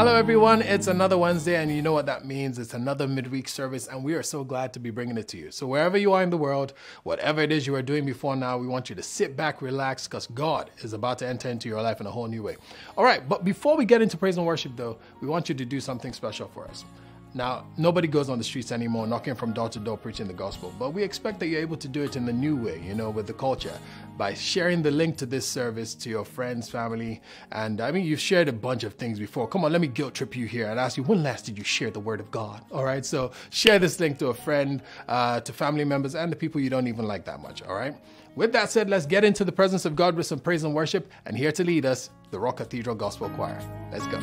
Hello, everyone. It's another Wednesday, and you know what that means. It's another midweek service, and we are so glad to be bringing it to you. So, wherever you are in the world, whatever it is you are doing before now, we want you to sit back, relax, because God is about to enter into your life in a whole new way. All right, but before we get into praise and worship, though, we want you to do something special for us. Now, nobody goes on the streets anymore knocking from door to door preaching the gospel, but we expect that you're able to do it in the new way, you know, with the culture, by sharing the link to this service to your friends, family. And I mean, you've shared a bunch of things before. Come on, let me guilt trip you here and ask you, when last did you share the word of God? All right, so share this link to a friend, uh, to family members, and the people you don't even like that much, all right? With that said, let's get into the presence of God with some praise and worship. And here to lead us, the Rock Cathedral Gospel Choir. Let's go.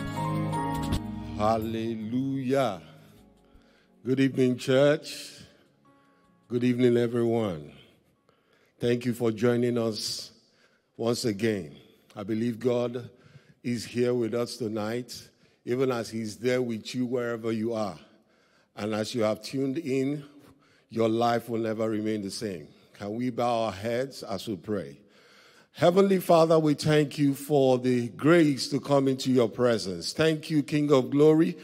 Hallelujah. Good evening, church. Good evening, everyone. Thank you for joining us once again. I believe God is here with us tonight, even as He's there with you wherever you are. And as you have tuned in, your life will never remain the same. Can we bow our heads as we pray? Heavenly Father, we thank you for the grace to come into your presence. Thank you, King of Glory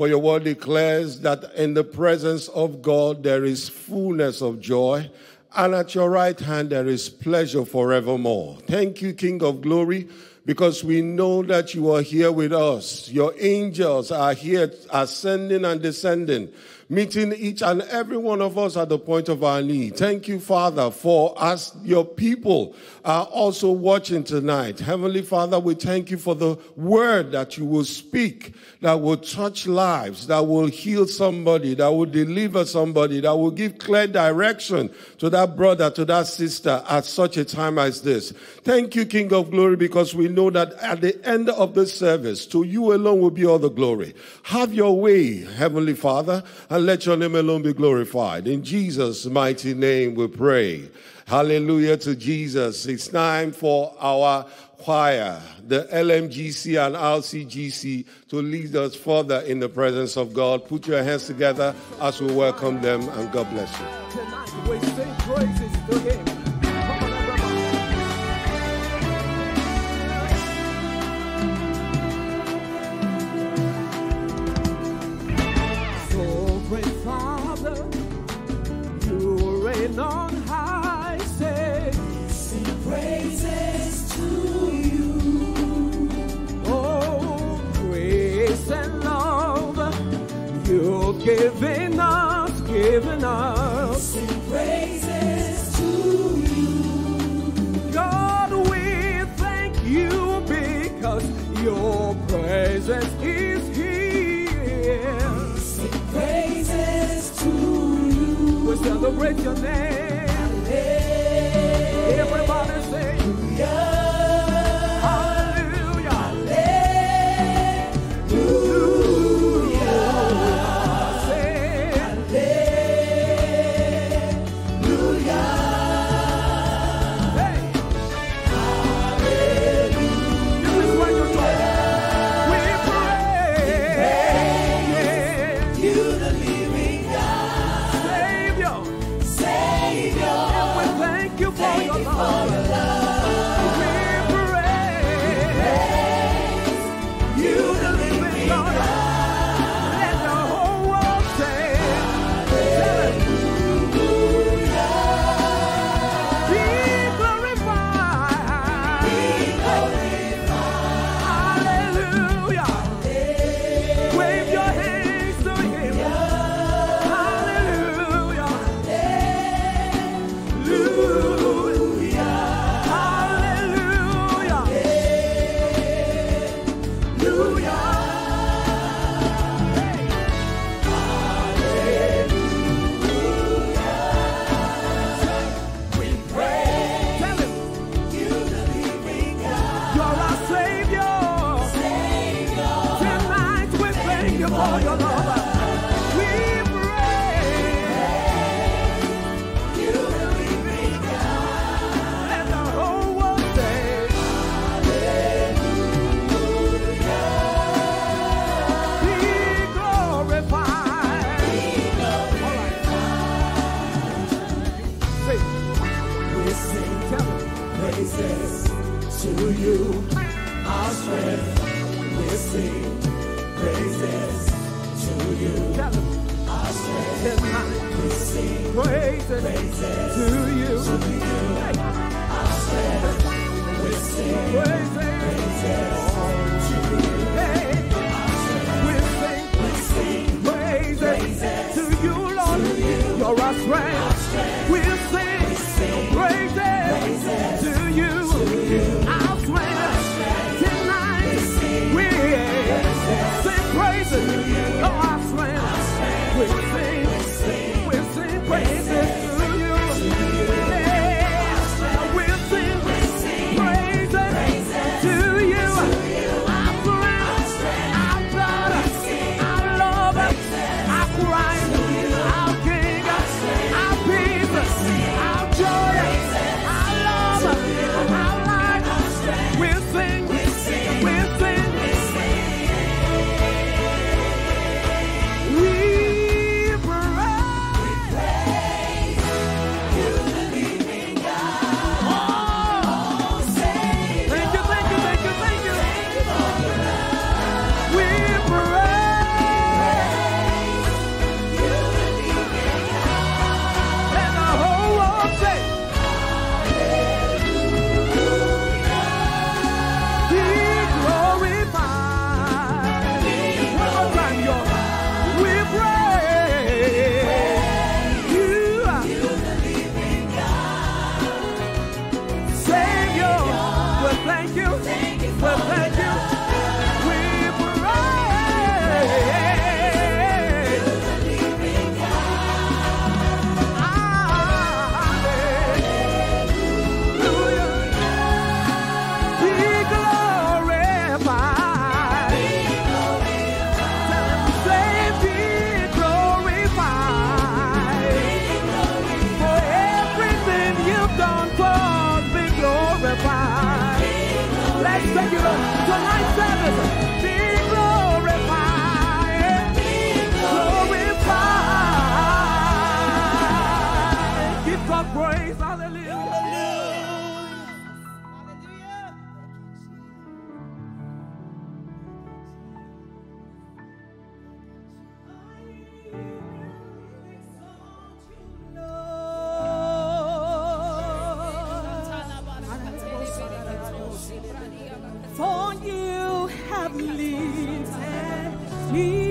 for your word declares that in the presence of God there is fullness of joy, and at your right hand there is pleasure forevermore. Thank you, King of glory, because we know that you are here with us. Your angels are here ascending and descending meeting each and every one of us at the point of our need. Thank you, Father, for us, your people are also watching tonight. Heavenly Father, we thank you for the word that you will speak that will touch lives, that will heal somebody, that will deliver somebody, that will give clear direction to that brother, to that sister at such a time as this. Thank you, King of Glory, because we know that at the end of this service, to you alone will be all the glory. Have your way, Heavenly Father, and let your name alone be glorified. In Jesus' mighty name we pray. Hallelujah to Jesus. It's time for our choir, the LMGC and RCGC, to lead us further in the presence of God. Put your hands together as we welcome them, and God bless you. Tonight we sing praises to Him. You Celebrate your name. Have lifted me.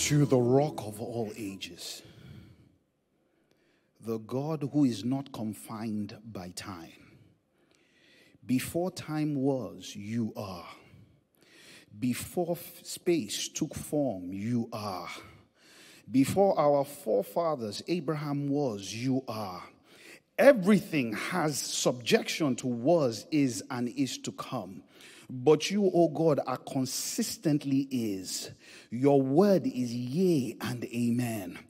To the rock of all ages, the God who is not confined by time. Before time was, you are. Before space took form, you are. Before our forefathers, Abraham was, you are. Everything has subjection to was, is, and is to come. But you, O God, are consistently is. Your word is yea and amen.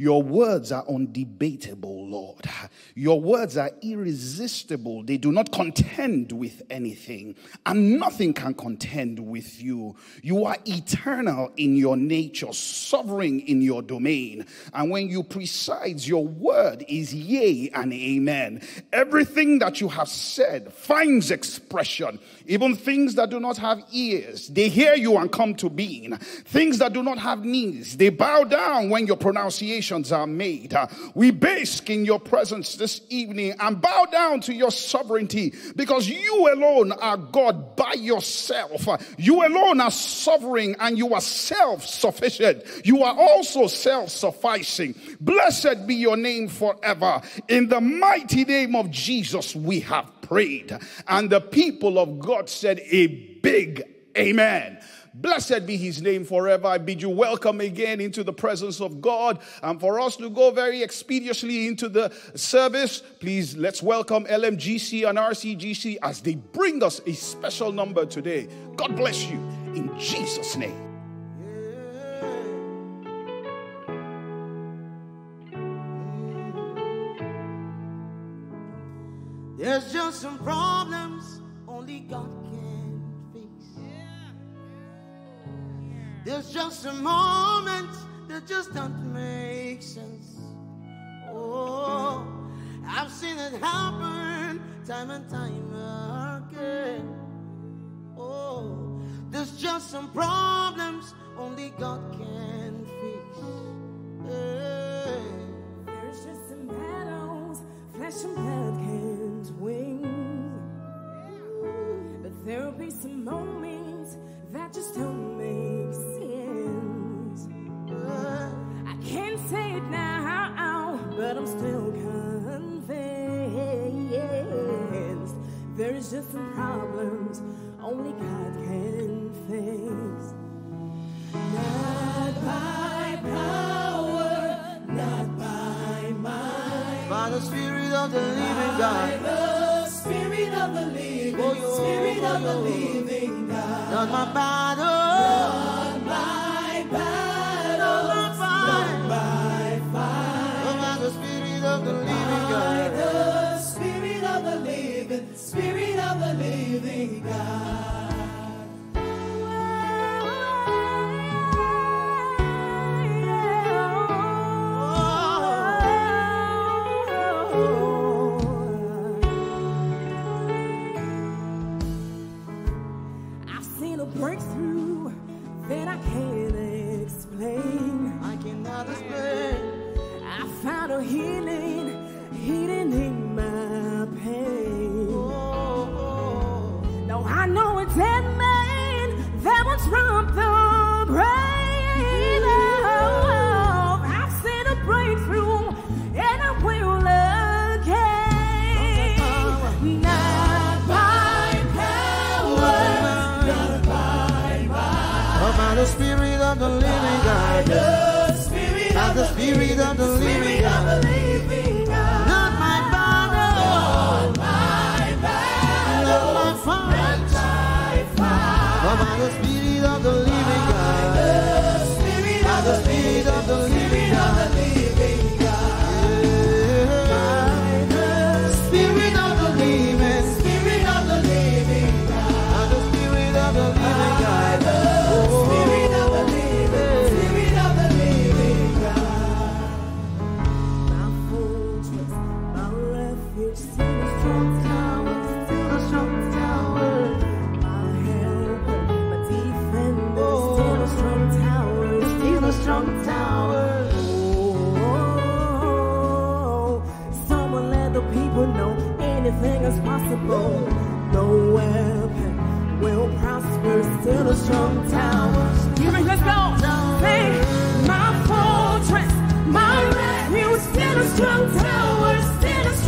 Your words are undebatable, Lord. Your words are irresistible. They do not contend with anything, and nothing can contend with you. You are eternal in your nature, sovereign in your domain. And when you preside, your word is yea and amen. Everything that you have said finds expression. Even things that do not have ears, they hear you and come to being. Things that do not have knees, they bow down when your are made. We bask in your presence this evening and bow down to your sovereignty because you alone are God by yourself. You alone are sovereign and you are self sufficient. You are also self sufficing. Blessed be your name forever. In the mighty name of Jesus, we have prayed. And the people of God said a big amen. Blessed be his name forever. I bid you welcome again into the presence of God. And for us to go very expeditiously into the service, please let's welcome LMGC and RCGC as they bring us a special number today. God bless you in Jesus' name. There's just some problems only God can There's just some moments that just don't make sense. Oh, I've seen it happen time and time again. Oh, there's just some problems only God can fix. Hey. There's just some battles flesh and blood can't win. But there'll be some moments that just don't make There's just some problems only God can fix. Not by power, not by might. By the Spirit of the living God. The Spirit of the living, Oh, yo, Spirit of the oh, living God. Not my battle.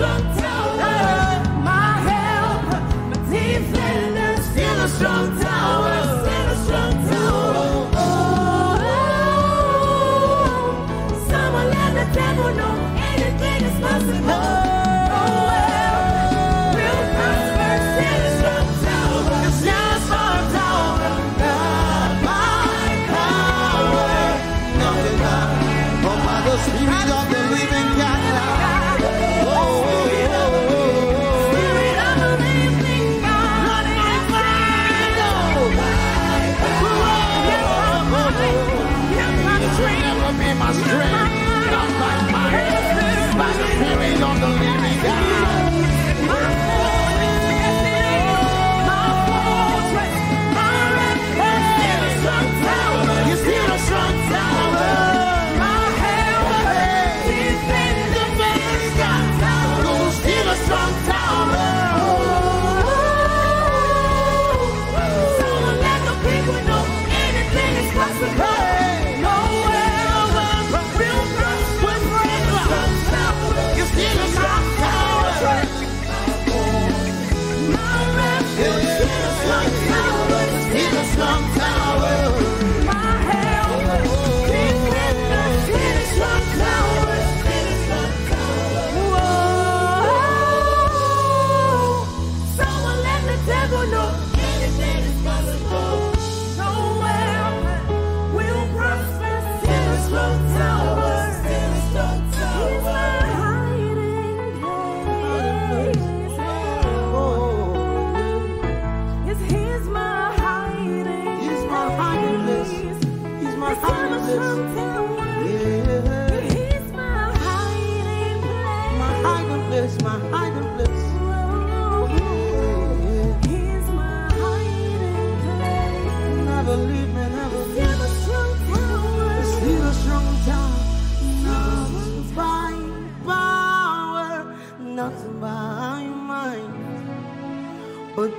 sometimes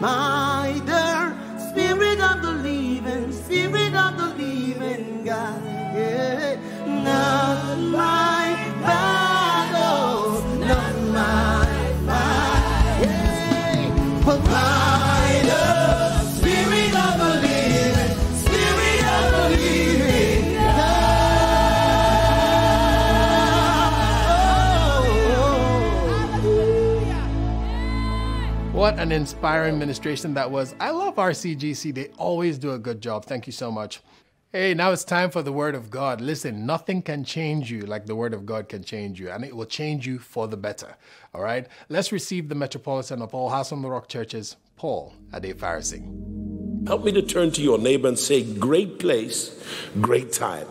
by the Spirit of the Living, Spirit of the Living God. Yeah. Not my battles, not my fight. Yeah. But my what an inspiring ministration that was. I love RCGC. They always do a good job. Thank you so much. Hey, now it's time for the Word of God. Listen, nothing can change you like the Word of God can change you, and it will change you for the better. All right? Let's receive the Metropolitan of all House on the Rock Churches, Paul Adefarasin. Help me to turn to your neighbor and say, Great place, great time.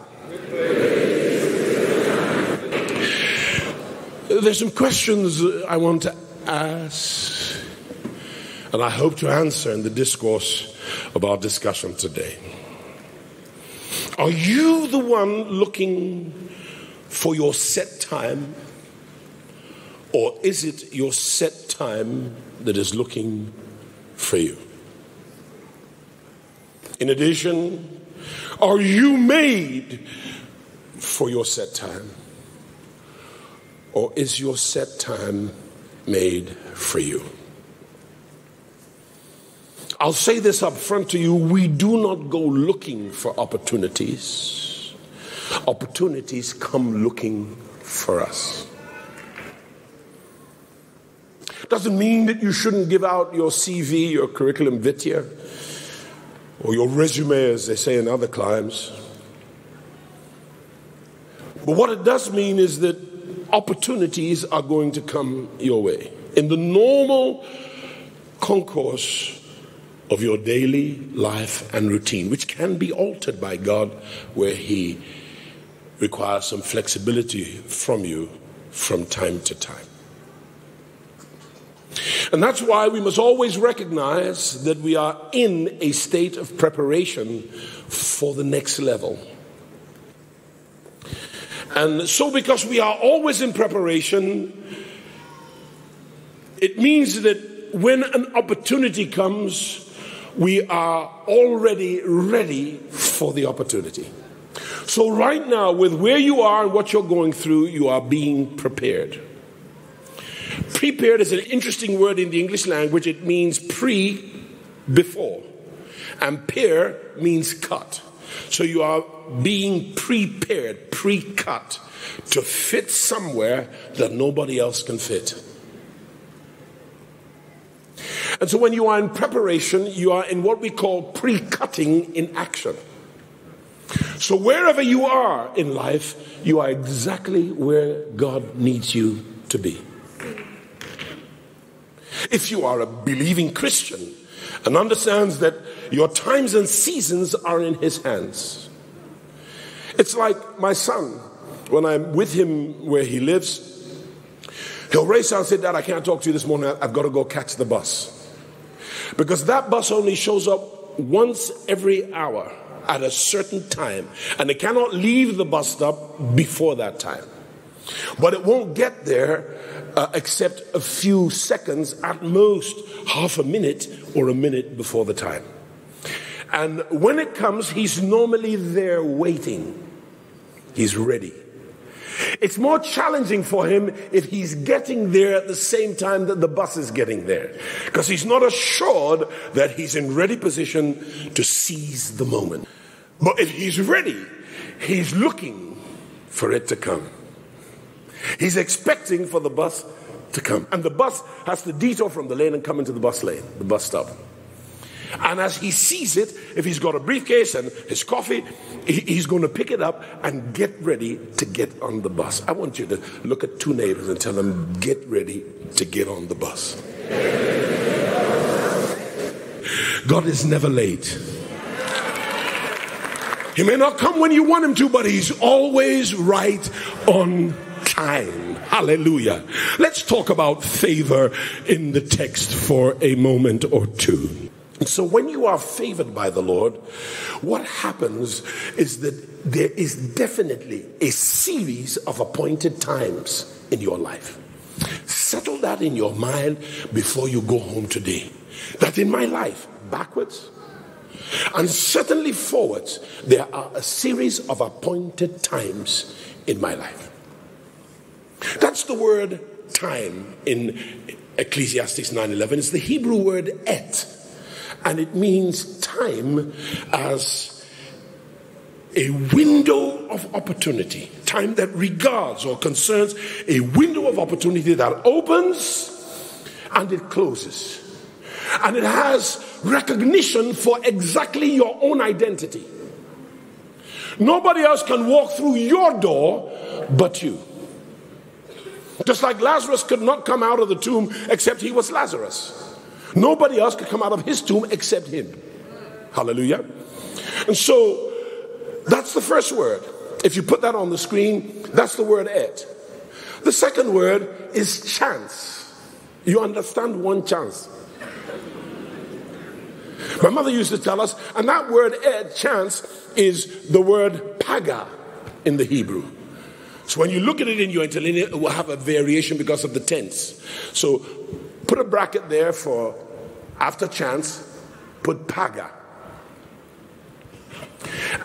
There's some questions I want to ask and I hope to answer in the discourse of our discussion today. Are you the one looking for your set time? Or is it your set time that is looking for you? In addition, are you made for your set time? Or is your set time made for you? I'll say this up front to you we do not go looking for opportunities, opportunities come looking for us. Doesn't mean that you shouldn't give out your CV, your curriculum vitae, or your resume, as they say in other climes. But what it does mean is that opportunities are going to come your way. In the normal concourse of your daily life and routine, which can be altered by God where He requires some flexibility from you from time to time. And that's why we must always recognize that we are in a state of preparation for the next level. And so, because we are always in preparation, it means that when an opportunity comes, we are already ready for the opportunity. So, right now, with where you are and what you're going through, you are being prepared. Prepared is an interesting word in the English language. It means pre, before. And pair means cut. So you are being prepared, pre cut to fit somewhere that nobody else can fit. And so when you are in preparation, you are in what we call pre cutting in action. So wherever you are in life, you are exactly where God needs you to be. If you are a believing Christian and understands that your times and seasons are in His hands, it's like my son, when I'm with him where he lives, he'll race out and say, Dad, I can't talk to you this morning. I've got to go catch the bus. Because that bus only shows up once every hour at a certain time, and it cannot leave the bus stop before that time. But it won't get there uh, except a few seconds, at most half a minute or a minute before the time. And when it comes, he's normally there waiting. He's ready. It's more challenging for him if he's getting there at the same time that the bus is getting there. Because he's not assured that he's in ready position to seize the moment. But if he's ready, he's looking for it to come. He's expecting for the bus to come. And the bus has to detour from the lane and come into the bus lane, the bus stop. And as he sees it, if he's got a briefcase and his coffee, he's going to pick it up and get ready to get on the bus. I want you to look at two neighbors and tell them, get ready to get on the bus. God is never late. He may not come when you want him to, but he's always right on time. Hallelujah. Let's talk about favor in the text for a moment or two. And so, when you are favored by the Lord, what happens is that there is definitely a series of appointed times in your life. Settle that in your mind before you go home today. That in my life, backwards and certainly forwards, there are a series of appointed times in my life. That's the word time in Ecclesiastes 9:11. It's the Hebrew word et and it means time as a window of opportunity, time that regards or concerns a window of opportunity that opens and it closes. And it has recognition for exactly your own identity. Nobody else can walk through your door but you. Just like Lazarus could not come out of the tomb except he was Lazarus. Nobody else could come out of his tomb except him. Hallelujah. And so that's the first word. If you put that on the screen, that's the word et. The second word is chance. You understand one chance. My mother used to tell us, and that word eh, chance is the word paga in the Hebrew. So when you look at it in your interlinear, it will have a variation because of the tense. So put a bracket there for after chance, put paga.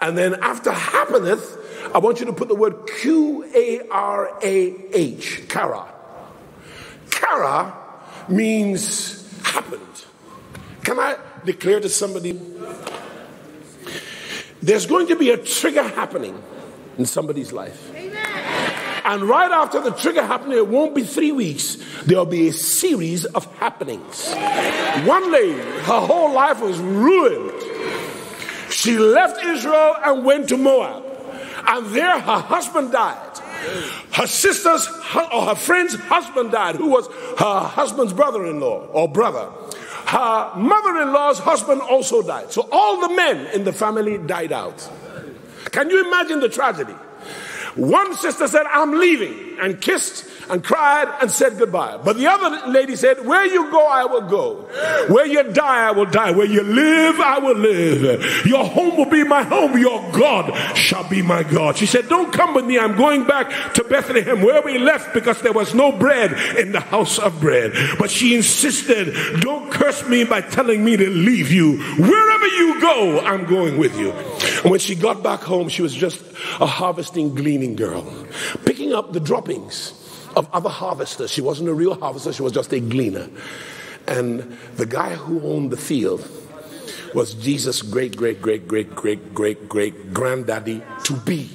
And then after happeneth, I want you to put the word Q A R A H, kara. Kara means happened. Can I declare to somebody? There's going to be a trigger happening in somebody's life. And right after the trigger happening, it won't be three weeks. There'll be a series of happenings. One lady, her whole life was ruined. She left Israel and went to Moab. And there her husband died. Her sister's or her friend's husband died, who was her husband's brother in law or brother. Her mother in law's husband also died. So all the men in the family died out. Can you imagine the tragedy? One sister said, I'm leaving, and kissed and cried and said goodbye. But the other lady said, Where you go, I will go. Where you die, I will die. Where you live, I will live. Your home will be my home. Your God shall be my God. She said, Don't come with me. I'm going back to Bethlehem, where we left because there was no bread in the house of bread. But she insisted, Don't curse me by telling me to leave you. Wherever you go, I'm going with you. And when she got back home, she was just a harvesting, gleaning girl, picking up the droppings of other harvesters. She wasn't a real harvester, she was just a gleaner. And the guy who owned the field was Jesus' great, great, great, great, great, great, great granddaddy to be.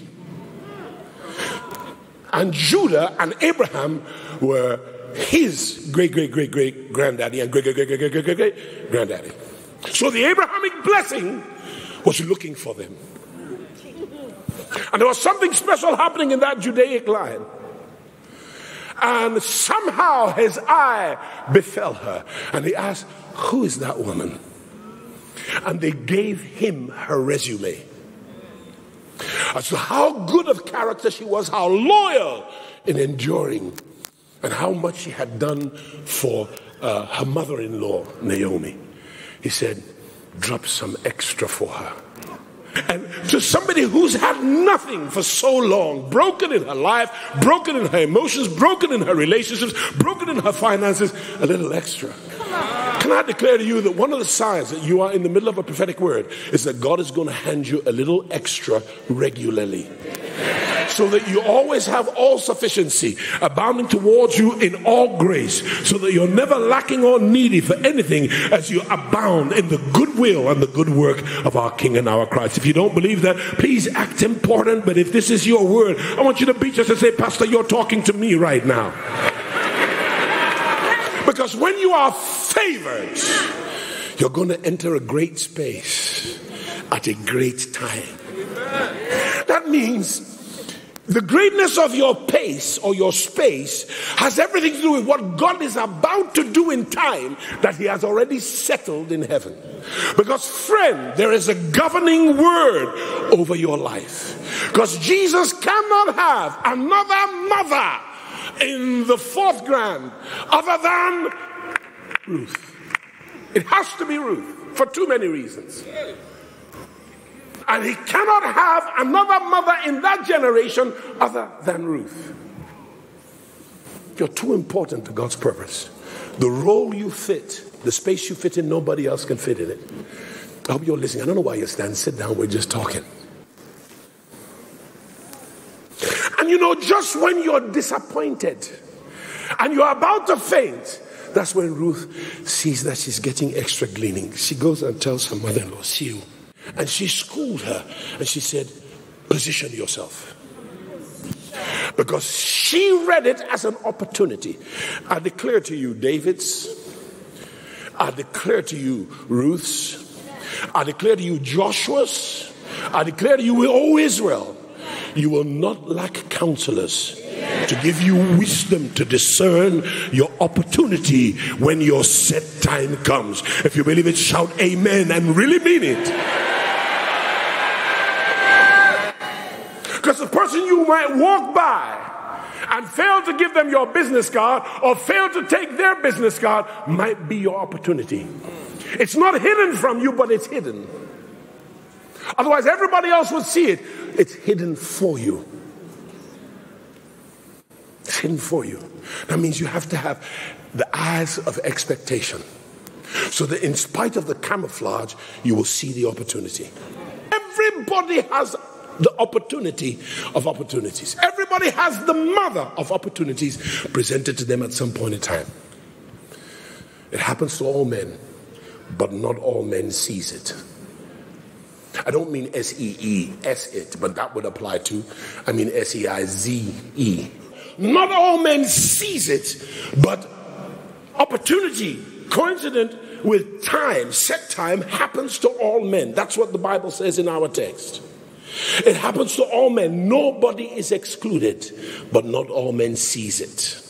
And Judah and Abraham were his great, great, great, great granddaddy and great, great, great, great, great, great, great, great granddaddy. So the Abrahamic blessing was looking for them. And there was something special happening in that Judaic line. And somehow his eye befell her. And he asked, Who is that woman? And they gave him her resume. As to how good of character she was, how loyal in enduring, and how much she had done for uh, her mother in law, Naomi. He said, Drop some extra for her. And to somebody who's had nothing for so long, broken in her life, broken in her emotions, broken in her relationships, broken in her finances, a little extra. Can I declare to you that one of the signs that you are in the middle of a prophetic word is that God is going to hand you a little extra regularly? So that you always have all sufficiency abounding towards you in all grace, so that you're never lacking or needy for anything as you abound in the goodwill and the good work of our King and our Christ. If you don't believe that, please act important. But if this is your word, I want you to beat us and say, Pastor, you're talking to me right now. Because when you are favored, you're going to enter a great space at a great time. That means the greatness of your pace or your space has everything to do with what God is about to do in time that He has already settled in heaven. Because, friend, there is a governing word over your life. Because Jesus cannot have another mother in the fourth grand other than Ruth. It has to be Ruth for too many reasons. And he cannot have another mother in that generation other than Ruth. You're too important to God's purpose. The role you fit, the space you fit in, nobody else can fit in it. I hope you're listening. I don't know why you stand. Sit down. We're just talking. And you know, just when you're disappointed and you're about to faint, that's when Ruth sees that she's getting extra gleaning. She goes and tells her mother in law, See you. And she schooled her and she said, Position yourself. Because she read it as an opportunity. I declare to you, David's. I declare to you, Ruth's. I declare to you, Joshua's. I declare to you, O Israel, you will not lack counselors to give you wisdom to discern your opportunity when your set time comes. If you believe it, shout amen and really mean it. Because the person you might walk by and fail to give them your business card or fail to take their business card might be your opportunity. It's not hidden from you, but it's hidden. Otherwise, everybody else would see it. It's hidden for you. It's hidden for you. That means you have to have the eyes of expectation. So that in spite of the camouflage, you will see the opportunity. Everybody has the opportunity of opportunities. Everybody has the mother of opportunities presented to them at some point in time. It happens to all men, but not all men seize it. I don't mean S E E S it, but that would apply to, I mean S E I Z E. Not all men seize it, but opportunity, coincident with time, set time, happens to all men. That's what the Bible says in our text. It happens to all men. Nobody is excluded, but not all men seize it.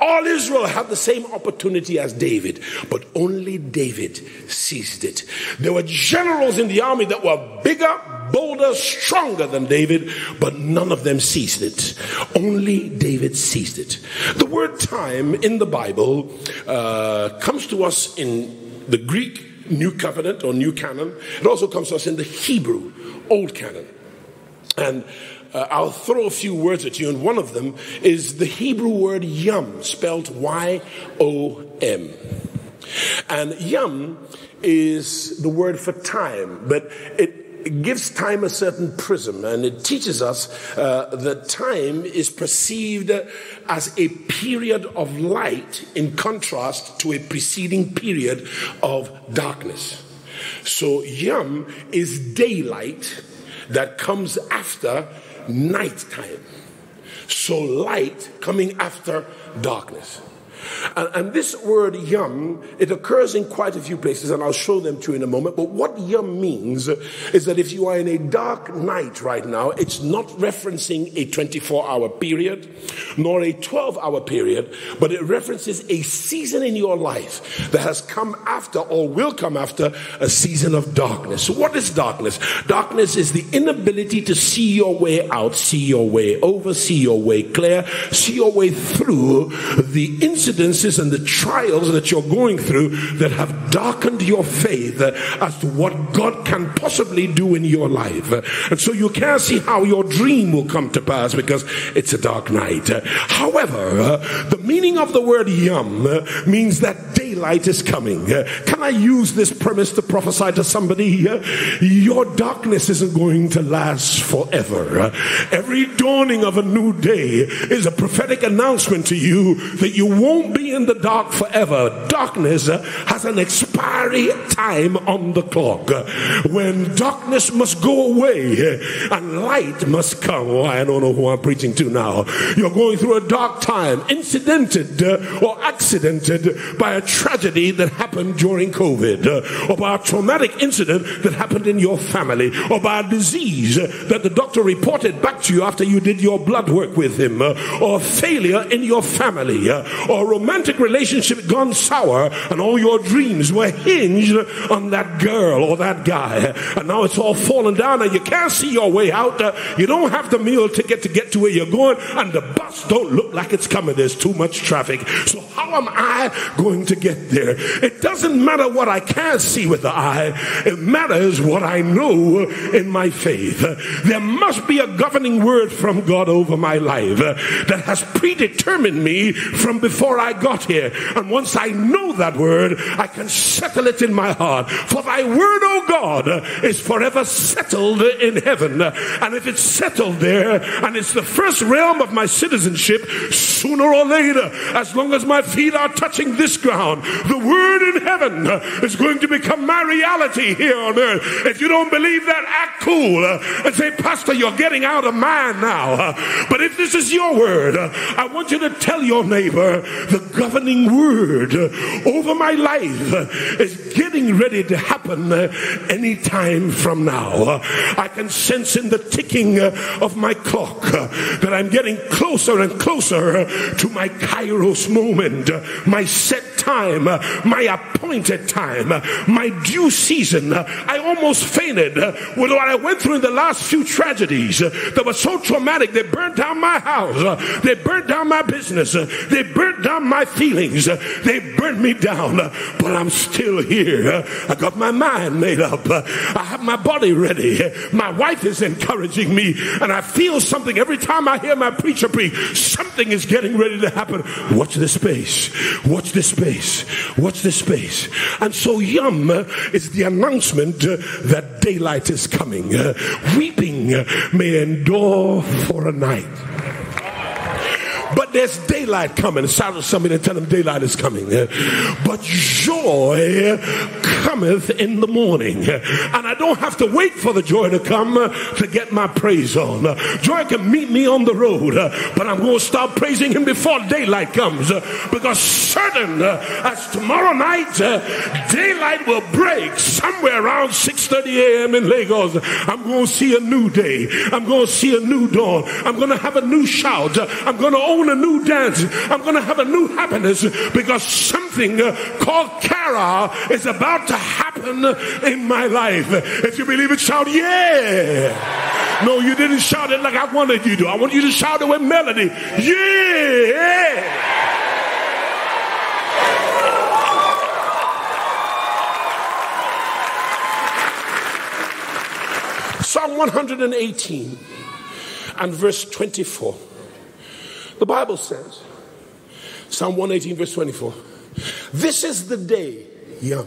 All Israel had the same opportunity as David, but only David seized it. There were generals in the army that were bigger, bolder, stronger than David, but none of them seized it. Only David seized it. The word time in the Bible uh, comes to us in the Greek New Covenant or New Canon. It also comes to us in the Hebrew Old Canon. And uh, I'll throw a few words at you, and one of them is the Hebrew word yom, spelled Y O M. And yom is the word for time, but it it gives time a certain prism and it teaches us uh, that time is perceived as a period of light in contrast to a preceding period of darkness. So, yom is daylight that comes after nighttime. So, light coming after darkness. And, and, this word yom, it occurs in quite a few places, and I'll show them to you in a moment. But what yom means is that if you are in a dark night right now, it's not referencing a 24 hour period, nor a 12 hour period, but it references a season in your life that has come after or will come after a season of darkness. So what is darkness? Darkness is the inability to see your way out, see your way over, see your way clear, see your way through the incident incidences and the trials that you're going through that have darkened your faith as to what God can possibly do in your life. And so you can't see how your dream will come to pass because it's a dark night. However, the meaning of the word yom means that daylight is coming. Can I use this premise to prophesy to somebody? Here? Your darkness isn't going to last forever. Every dawning of a new day is a prophetic announcement to you that you won't won't be in the dark forever. Darkness has an expiry time on the clock. When darkness must go away and light must come. Oh, I don't know who I'm preaching to now. You're going through a dark time, incidented or accidented by a tragedy that happened during COVID, or by a traumatic incident that happened in your family, or by a disease that the doctor reported back to you after you did your blood work with him, or failure in your family, or romantic relationship gone sour and all your dreams were hinged on that girl or that guy. And now it's all fallen down and you can't see your way out. Uh, you don't have the meal ticket to get to where you're going and the bus don't look like it's coming. There's too much traffic. So how am i going to get there? It doesn't matter what i can't see with the eye. It matters what i know in my faith. There must be a governing word from god over my life that has predetermined me from before i I got here. And once I know that word, I can settle it in my heart. For thy word, O God, is forever settled in heaven. And if it's settled there and it's the first realm of my citizenship, sooner or later, as long as my feet are touching this ground, the word in heaven is going to become my reality here on earth. If you don't believe that, act cool and say, Pastor, you're getting out of mine now. But if this is your word, I want you to tell your neighbor the governing word over my life is getting ready to happen anytime from now. I can sense in the ticking of my clock that I'm getting closer and closer to my kairos moment, my set time time, my appointed time, uh, my due season. Uh, I almost fainted with what I went through in the last few tragedies that were so traumatic. They burnt down my house, they burnt down my business, they burnt down my feelings, they burnt me down. But I'm still here. I got my mind made up, I have my body ready. My wife is encouraging me, and I feel something every time I hear my preacher preach. Something is getting ready to happen. Watch this space. Watch this space. Watch the space. And so, yom is the announcement uh, that daylight is coming. Uh, weeping may endure for a night. But there's daylight coming. Shout to somebody and tell them daylight is coming. But joy cometh in the morning. And I don't have to wait for the joy to come to get my praise on. Joy can meet me on the road, but I'm going to start praising him before daylight comes. Because certain as tomorrow night, daylight will break somewhere around 6.30 a.m. in Lagos. I'm going to see a new day. I'm going to see a new dawn. I'm going to have a new shout. I'm going to own a new dance. I'm going to have a new happiness because something called Kara is about to happen in my life. If you believe it, shout, yeah. No, you didn't shout it like I wanted you to. I want you to shout it with melody. Yeah. Psalm 118 and verse 24. The Bible says, Psalm 118, verse 24, this is the day, yom,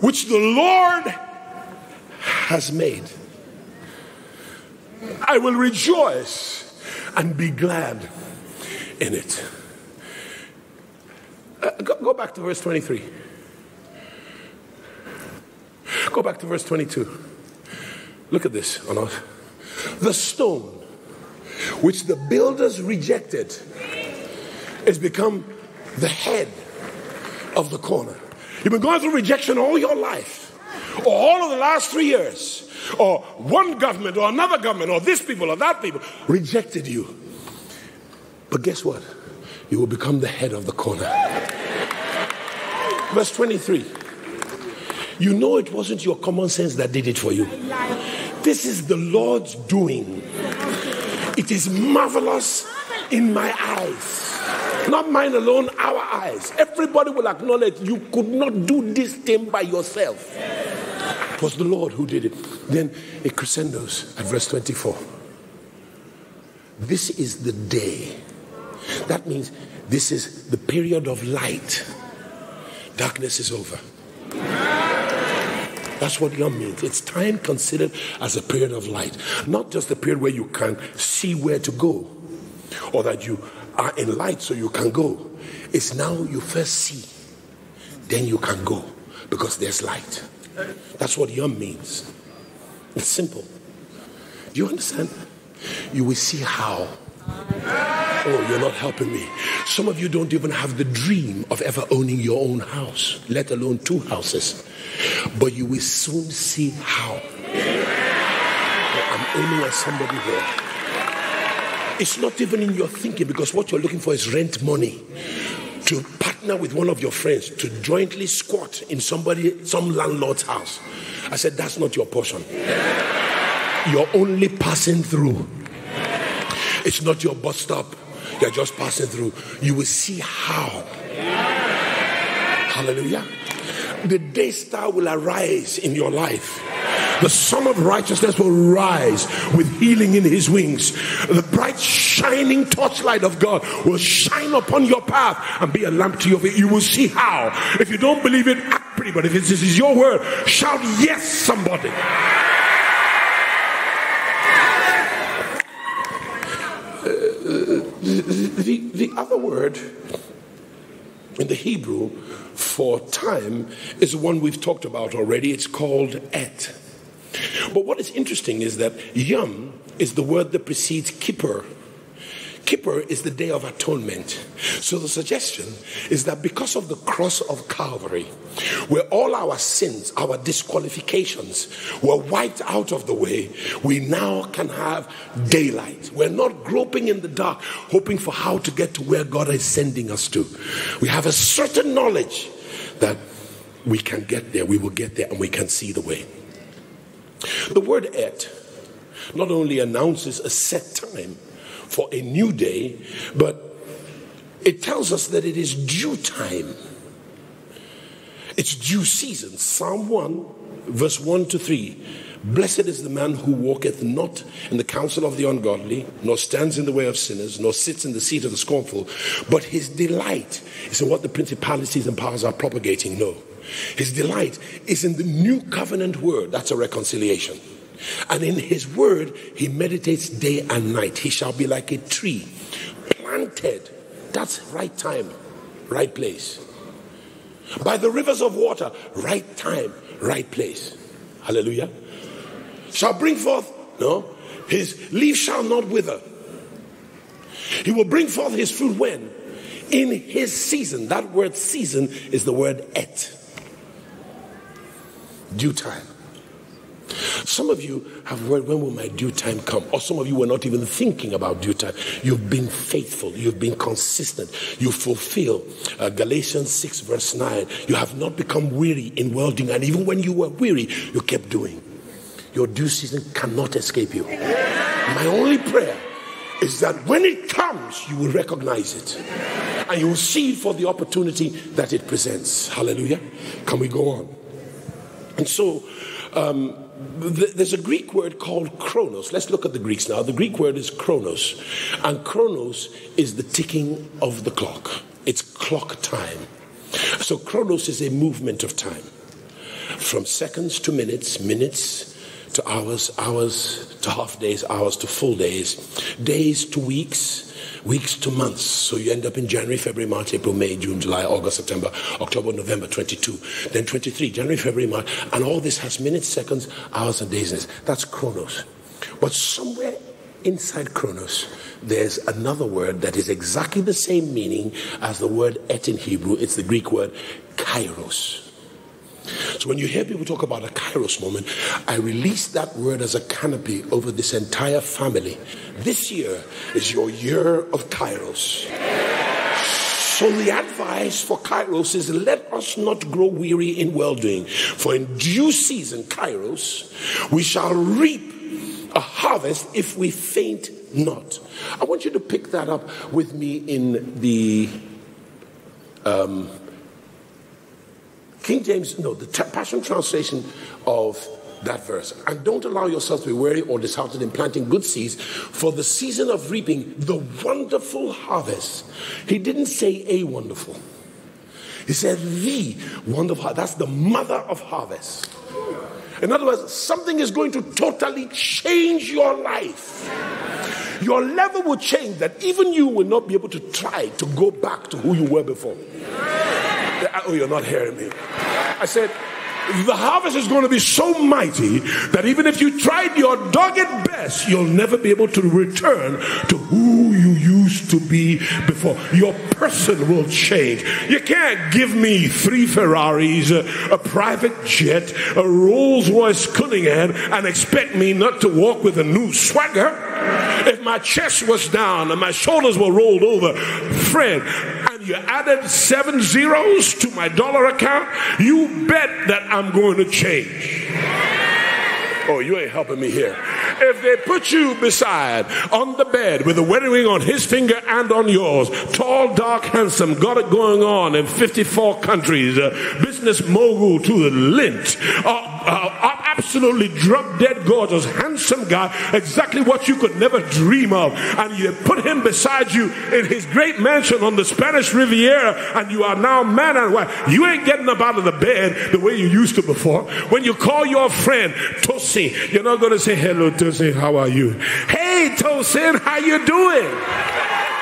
which the Lord has made. I will rejoice and be glad in it. Uh, go, go back to verse 23. Go back to verse 22. Look at this us. The stone which the builders rejected, has become the head of the corner. You've been going through rejection all your life, or all of the last three years, or one government, or another government, or this people, or that people rejected you. But guess what? You will become the head of the corner. Verse 23. You know it wasn't your common sense that did it for you. This is the Lord's doing. It is marvelous in my eyes. Not mine alone, our eyes. Everybody will acknowledge you could not do this thing by yourself. It was the Lord who did it. Then it crescendos at verse 24. This is the day. That means this is the period of light. Darkness is over. That's what yom means. It's time considered as a period of light, not just a period where you can see where to go or that you are in light so you can go. It's now you first see, then you can go because there's light. That's what yom means. It's simple. Do you understand? You will see how. Oh, you're not helping me. Some of you don't even have the dream of ever owning your own house, let alone two houses. But you will soon see how. I'm aiming at somebody here. It's not even in your thinking because what you're looking for is rent money to partner with one of your friends to jointly squat in somebody, some landlord's house. I said, that's not your portion. You're only passing through. It's not your bus stop. You're just passing through. You will see how. Hallelujah the day star will arise in your life. The sun of Righteousness will rise with healing in his wings. The bright, shining torchlight of God will shine upon your path and be a lamp to your feet. You will see how. If you don't believe it, act pretty. But if this is your word, shout yes, somebody. Uh, the, the, the other word in the Hebrew for time is the one we've talked about already. It's called et. But what is interesting is that yom is the word that precedes kippur. Kippur is the day of atonement. So the suggestion is that because of the cross of Calvary, where all our sins, our disqualifications were wiped out of the way, we now can have daylight. We're not groping in the dark, hoping for how to get to where God is sending us to. We have a certain knowledge that we can get there, we will get there, and we can see the way. The word et not only announces a set time for a new day, but it tells us that it is due time. It's due season. Psalm 1, verse 1 to 3. Blessed is the man who walketh not in the counsel of the ungodly, nor stands in the way of sinners, nor sits in the seat of the scornful, but his delight is in what the principalities and powers are propagating. No. His delight is in the new covenant word. That's a reconciliation. And in his word, he meditates day and night. He shall be like a tree planted. That's right time, right place. By the rivers of water, right time, right place. Hallelujah. Shall bring forth, no, his leaf shall not wither. He will bring forth his fruit when? In his season. That word season is the word et. Due time. Some of you have heard, when will my due time come? Or some of you were not even thinking about due time. You've been faithful. You've been consistent. You fulfill uh, Galatians 6 verse 9. You have not become weary in well doing. And even when you were weary, you kept doing. Your due season cannot escape you. My only prayer is that when it comes, you will recognize it. And you will see for the opportunity that it presents. Hallelujah. Can we go on? And so, um, there's a Greek word called chronos. Let's look at the Greeks now. The Greek word is chronos, and chronos is the ticking of the clock. It's clock time. So chronos is a movement of time from seconds to minutes, minutes to hours, hours to half days, hours to full days, days to weeks, weeks to months. So you end up in January, February, March, April, May, June, July, August, September, October, November, 22. Then 23, January, February, March. And all this has minutes, seconds, hours, and days. That's chronos. But somewhere inside chronos, there's another word that is exactly the same meaning as the word et in Hebrew. It's the Greek word kairos. So when you hear people talk about a kairos moment, I release that word as a canopy over this entire family. This year is your year of kairos. So the advice for Kairos is let us not grow weary in well doing, for in due season, Kairos, we shall reap a harvest if we faint not. I want you to pick that up with me in the um, King James, no, the Passion Translation of that verse. And don't allow yourself to be weary or disheartened in planting good seeds for the season of reaping the wonderful harvest. He didn't say a wonderful, he said the wonderful. That's the mother of harvest. In other words, something is going to totally change your life. Your level will change that even you will not be able to try to go back to who you were before. Oh, you're not hearing me. I said, the harvest is going to be so mighty that even if you tried your dogged best, you'll never be able to return to who you used to be before. Your person will change. You can't give me three Ferraris, a, a private jet, a Rolls Royce Cullinan, and expect me not to walk with a new swagger. If my chest was down and my shoulders were rolled over, friend, you added seven zeros to my dollar account, you bet that I'm going to change. Oh, you ain't helping me here. If they put you beside on the bed with a wedding ring on his finger and on yours, tall, dark, handsome, got it going on in 54 countries, uh, business mogul to the lint, uh, uh, absolutely drop dead gorgeous, handsome guy, exactly what you could never dream of, and you put him beside you in his great mansion on the Spanish Riviera, and you are now man and wife. You ain't getting up out of the bed the way you used to before. When you call your friend Tosin, you're not going to say, hello, Tosin, how are you? Hey, Tosin, how you doing?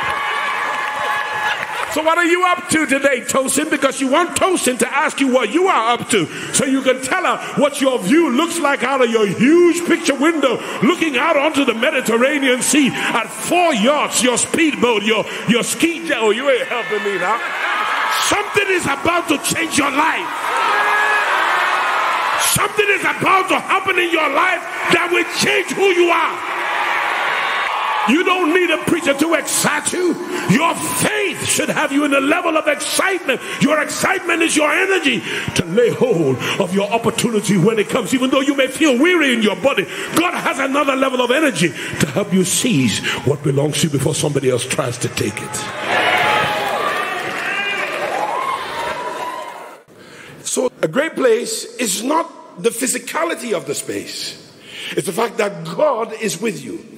So, what are you up to today, Tosin? Because you want Tosin to ask you what you are up to so you can tell her what your view looks like out of your huge picture window looking out onto the Mediterranean Sea at four yachts, your speedboat, your, your ski. Oh, you ain't helping me now. Something is about to change your life. Something is about to happen in your life that will change who you are. You don't need a preacher to excite you. Your faith should have you in a level of excitement. Your excitement is your energy to lay hold of your opportunity when it comes, even though you may feel weary in your body. God has another level of energy to help you seize what belongs to you before somebody else tries to take it. So, a great place is not the physicality of the space, it's the fact that God is with you.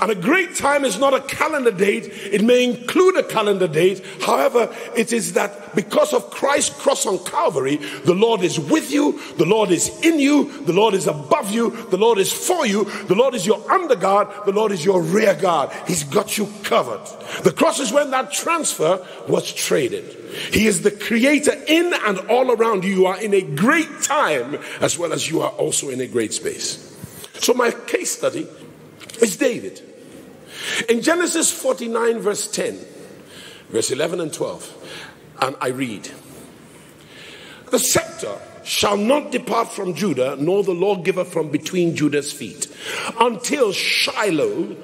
And a great time is not a calendar date, it may include a calendar date. However, it is that because of Christ's cross on Calvary, the Lord is with you, the Lord is in you, the Lord is above you, the Lord is for you, the Lord is your under guard. the Lord is your rear guard. He's got you covered. The cross is when that transfer was traded. He is the creator in and all around you. You are in a great time as well as you are also in a great space. So, my case study is David. In Genesis 49, verse 10, verse 11 and 12, and I read The scepter shall not depart from Judah, nor the lawgiver from between Judah's feet, until Shiloh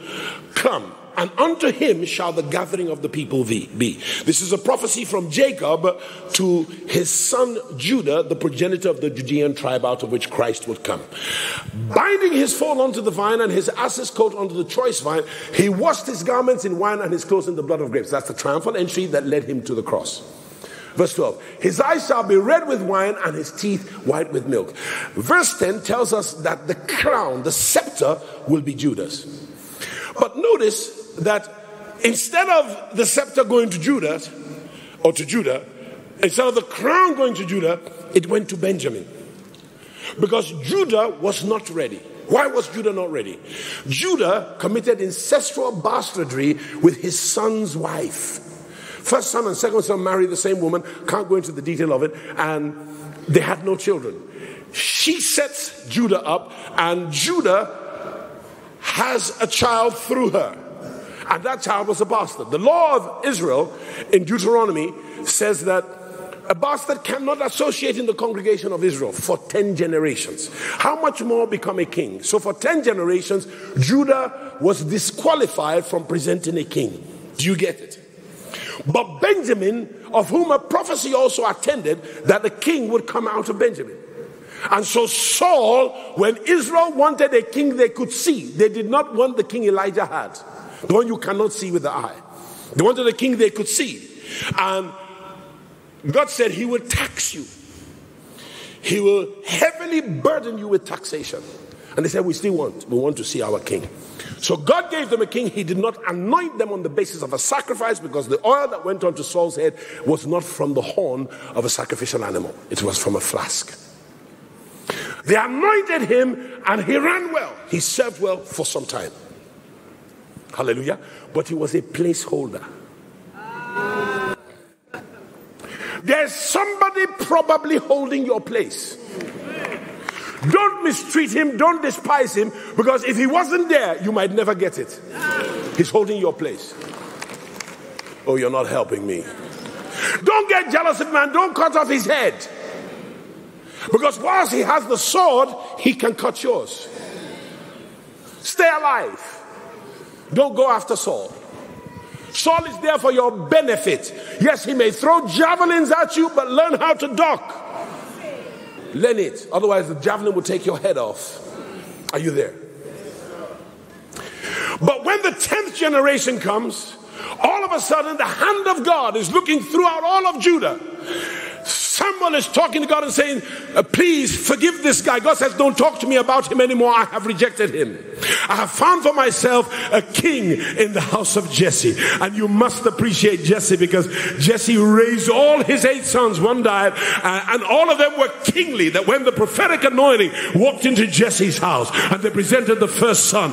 come and unto him shall the gathering of the people be. This is a prophecy from Jacob to his son Judah, the progenitor of the Judean tribe out of which Christ would come. Binding his foal onto the vine and his ass's coat onto the choice vine, he washed his garments in wine and his clothes in the blood of grapes. That's the triumphal entry that led him to the cross. Verse 12, his eyes shall be red with wine and his teeth white with milk. Verse 10 tells us that the crown, the scepter, will be Judah's. But notice that instead of the scepter going to Judah or to Judah, instead of the crown going to Judah, it went to Benjamin. Because Judah was not ready. Why was Judah not ready? Judah committed ancestral bastardry with his son's wife. First son and second son married the same woman, can't go into the detail of it, and they had no children. She sets Judah up, and Judah has a child through her and that child was a bastard. The law of Israel in Deuteronomy says that a bastard cannot associate in the congregation of Israel for 10 generations. How much more become a king? So, for 10 generations, Judah was disqualified from presenting a king. Do you get it? But Benjamin, of whom a prophecy also attended, that the king would come out of Benjamin. And so, Saul, when Israel wanted a king they could see, they did not want the king Elijah had the one you cannot see with the eye, the one that the king they could see. And God said He will tax you, He will heavily burden you with taxation. And they said, We still want, we want to see our king. So God gave them a king. He did not anoint them on the basis of a sacrifice because the oil that went onto Saul's head was not from the horn of a sacrificial animal, it was from a flask. They anointed him and he ran well. He served well for some time. Hallelujah. But he was a placeholder. There's somebody probably holding your place. Don't mistreat him, don't despise him, because if he wasn't there, you might never get it. He's holding your place. Oh, you're not helping me. Don't get jealous of man, don't cut off his head. Because whilst he has the sword, he can cut yours. Stay alive. Don't go after Saul. Saul is there for your benefit. Yes, he may throw javelins at you, but learn how to duck. Learn it. Otherwise, the javelin will take your head off. Are you there? But when the 10th generation comes, all of a sudden the hand of God is looking throughout all of Judah. Someone is talking to God and saying, uh, Please forgive this guy. God says, Don't talk to me about him anymore. I have rejected him. I have found for myself a king in the house of Jesse. And you must appreciate Jesse because Jesse raised all his eight sons. One died, uh, and all of them were kingly. That when the prophetic anointing walked into Jesse's house and they presented the first son,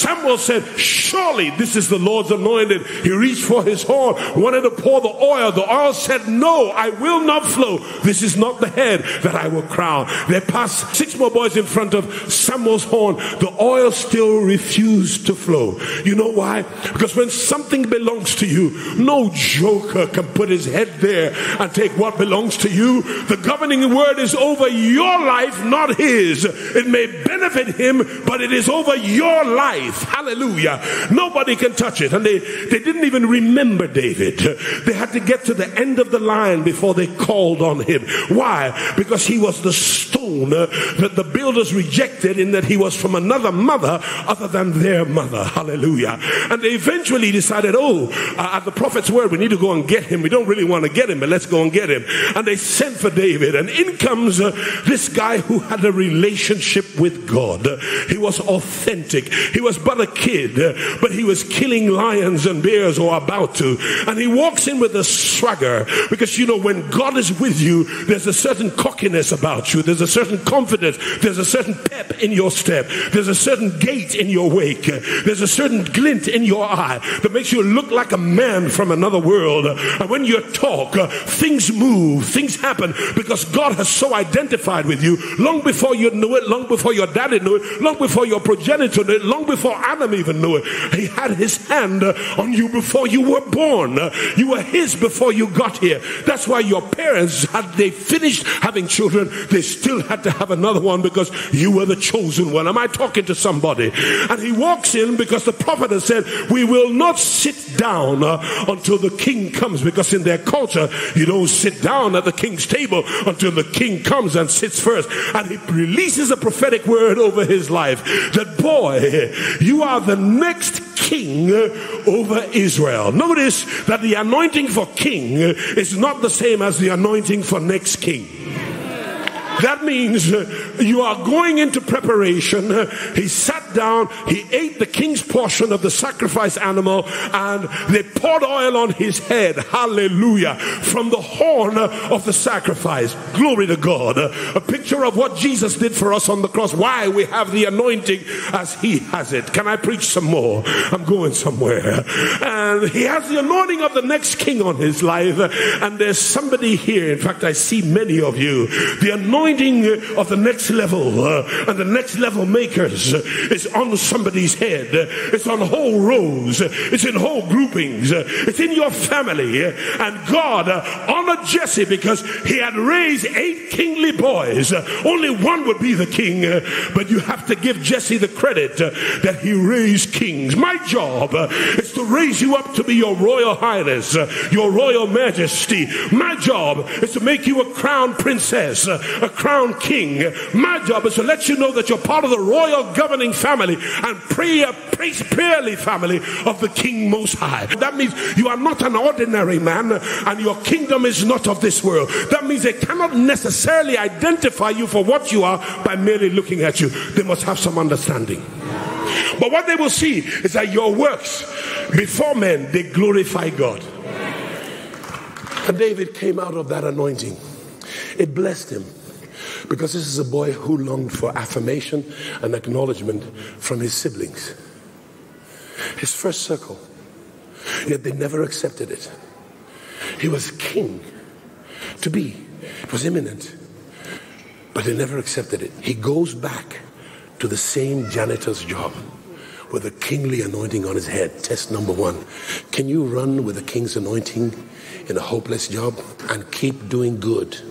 Samuel said, Surely this is the Lord's anointed. He reached for his horn, wanted to pour the oil. The oil said, No, I will not flow. This is not the head that I will crown. They passed six more boys in front of Samuel's horn. The oil still refused to flow. You know why? Because when something belongs to you, no joker can put his head there and take what belongs to you. The governing word is over your life, not his. It may benefit him, but it is over your life. Hallelujah. Nobody can touch it. And they, they didn't even remember David. They had to get to the end of the line before they called on him. Why? Because he was the stone uh, that the builders rejected in that he was from another mother other than their mother. Hallelujah. And they eventually decided, oh, uh, at the prophet's word, we need to go and get him. We don't really want to get him, but let's go and get him. And they sent for David. And in comes uh, this guy who had a relationship with God. He was authentic. He was but a kid, uh, but he was killing lions and bears or about to. And he walks in with a swagger because you know, when God is with you, there's a certain cockiness about you, there's a certain confidence, there's a certain pep in your step, there's a certain gait in your wake, there's a certain glint in your eye that makes you look like a man from another world. And when you talk, uh, things move, things happen because God has so identified with you long before you knew it, long before your daddy knew it, long before your progenitor knew it, long before Adam even knew it. He had his hand uh, on you before you were born. Uh, You were his before you got here. That's why your parents, had they finished having children, they still had to have another one because you were the chosen one. Am I talking to somebody? And he walks in because the prophet has said, We will not sit down uh, until the king comes because in their culture, you don't sit down at the king's table until the king comes and sits first. And he releases a prophetic word over his life that, boy, you are the next king over Israel. Notice that the anointing for king is not the same as the anointing for next king. That means uh, you are going into preparation. Uh, He sat down, he ate the king's portion of the sacrifice animal, and they poured oil on his head. Hallelujah. From the horn of the sacrifice. Glory to God. Uh, A picture of what Jesus did for us on the cross. Why we have the anointing as he has it. Can I preach some more? I'm going somewhere. And he has the anointing of the next king on his life. And there's somebody here. In fact, I see many of you. The anointing of the next level uh, and the next level makers uh, is on somebody's head. It's on whole rows. It's in whole groupings. It's in your family. And God uh, honored Jesse because he had raised eight kingly boys. Only one would be the king, but you have to give Jesse the credit that he raised kings. My job is to raise you up to be your royal highness, your royal majesty. My job is to make you a crown princess, a crown king. My job is to let you know that you're part of the royal governing family and prayer, praise, prayerly family of the King Most High. That means you are not an ordinary man and your kingdom is not of this world. That means they cannot necessarily identify you for what you are by merely looking at you. They must have some understanding. But what they will see is that your works before men, they glorify God. And David came out of that anointing. It blessed him because this is a boy who longed for affirmation and acknowledgement from his siblings. His first circle. Yet they never accepted it. He was king to be, it was imminent, but they never accepted it. He goes back to the same janitor's job with a kingly anointing on his head. Test number one. Can you run with a king's anointing in a hopeless job and keep doing good?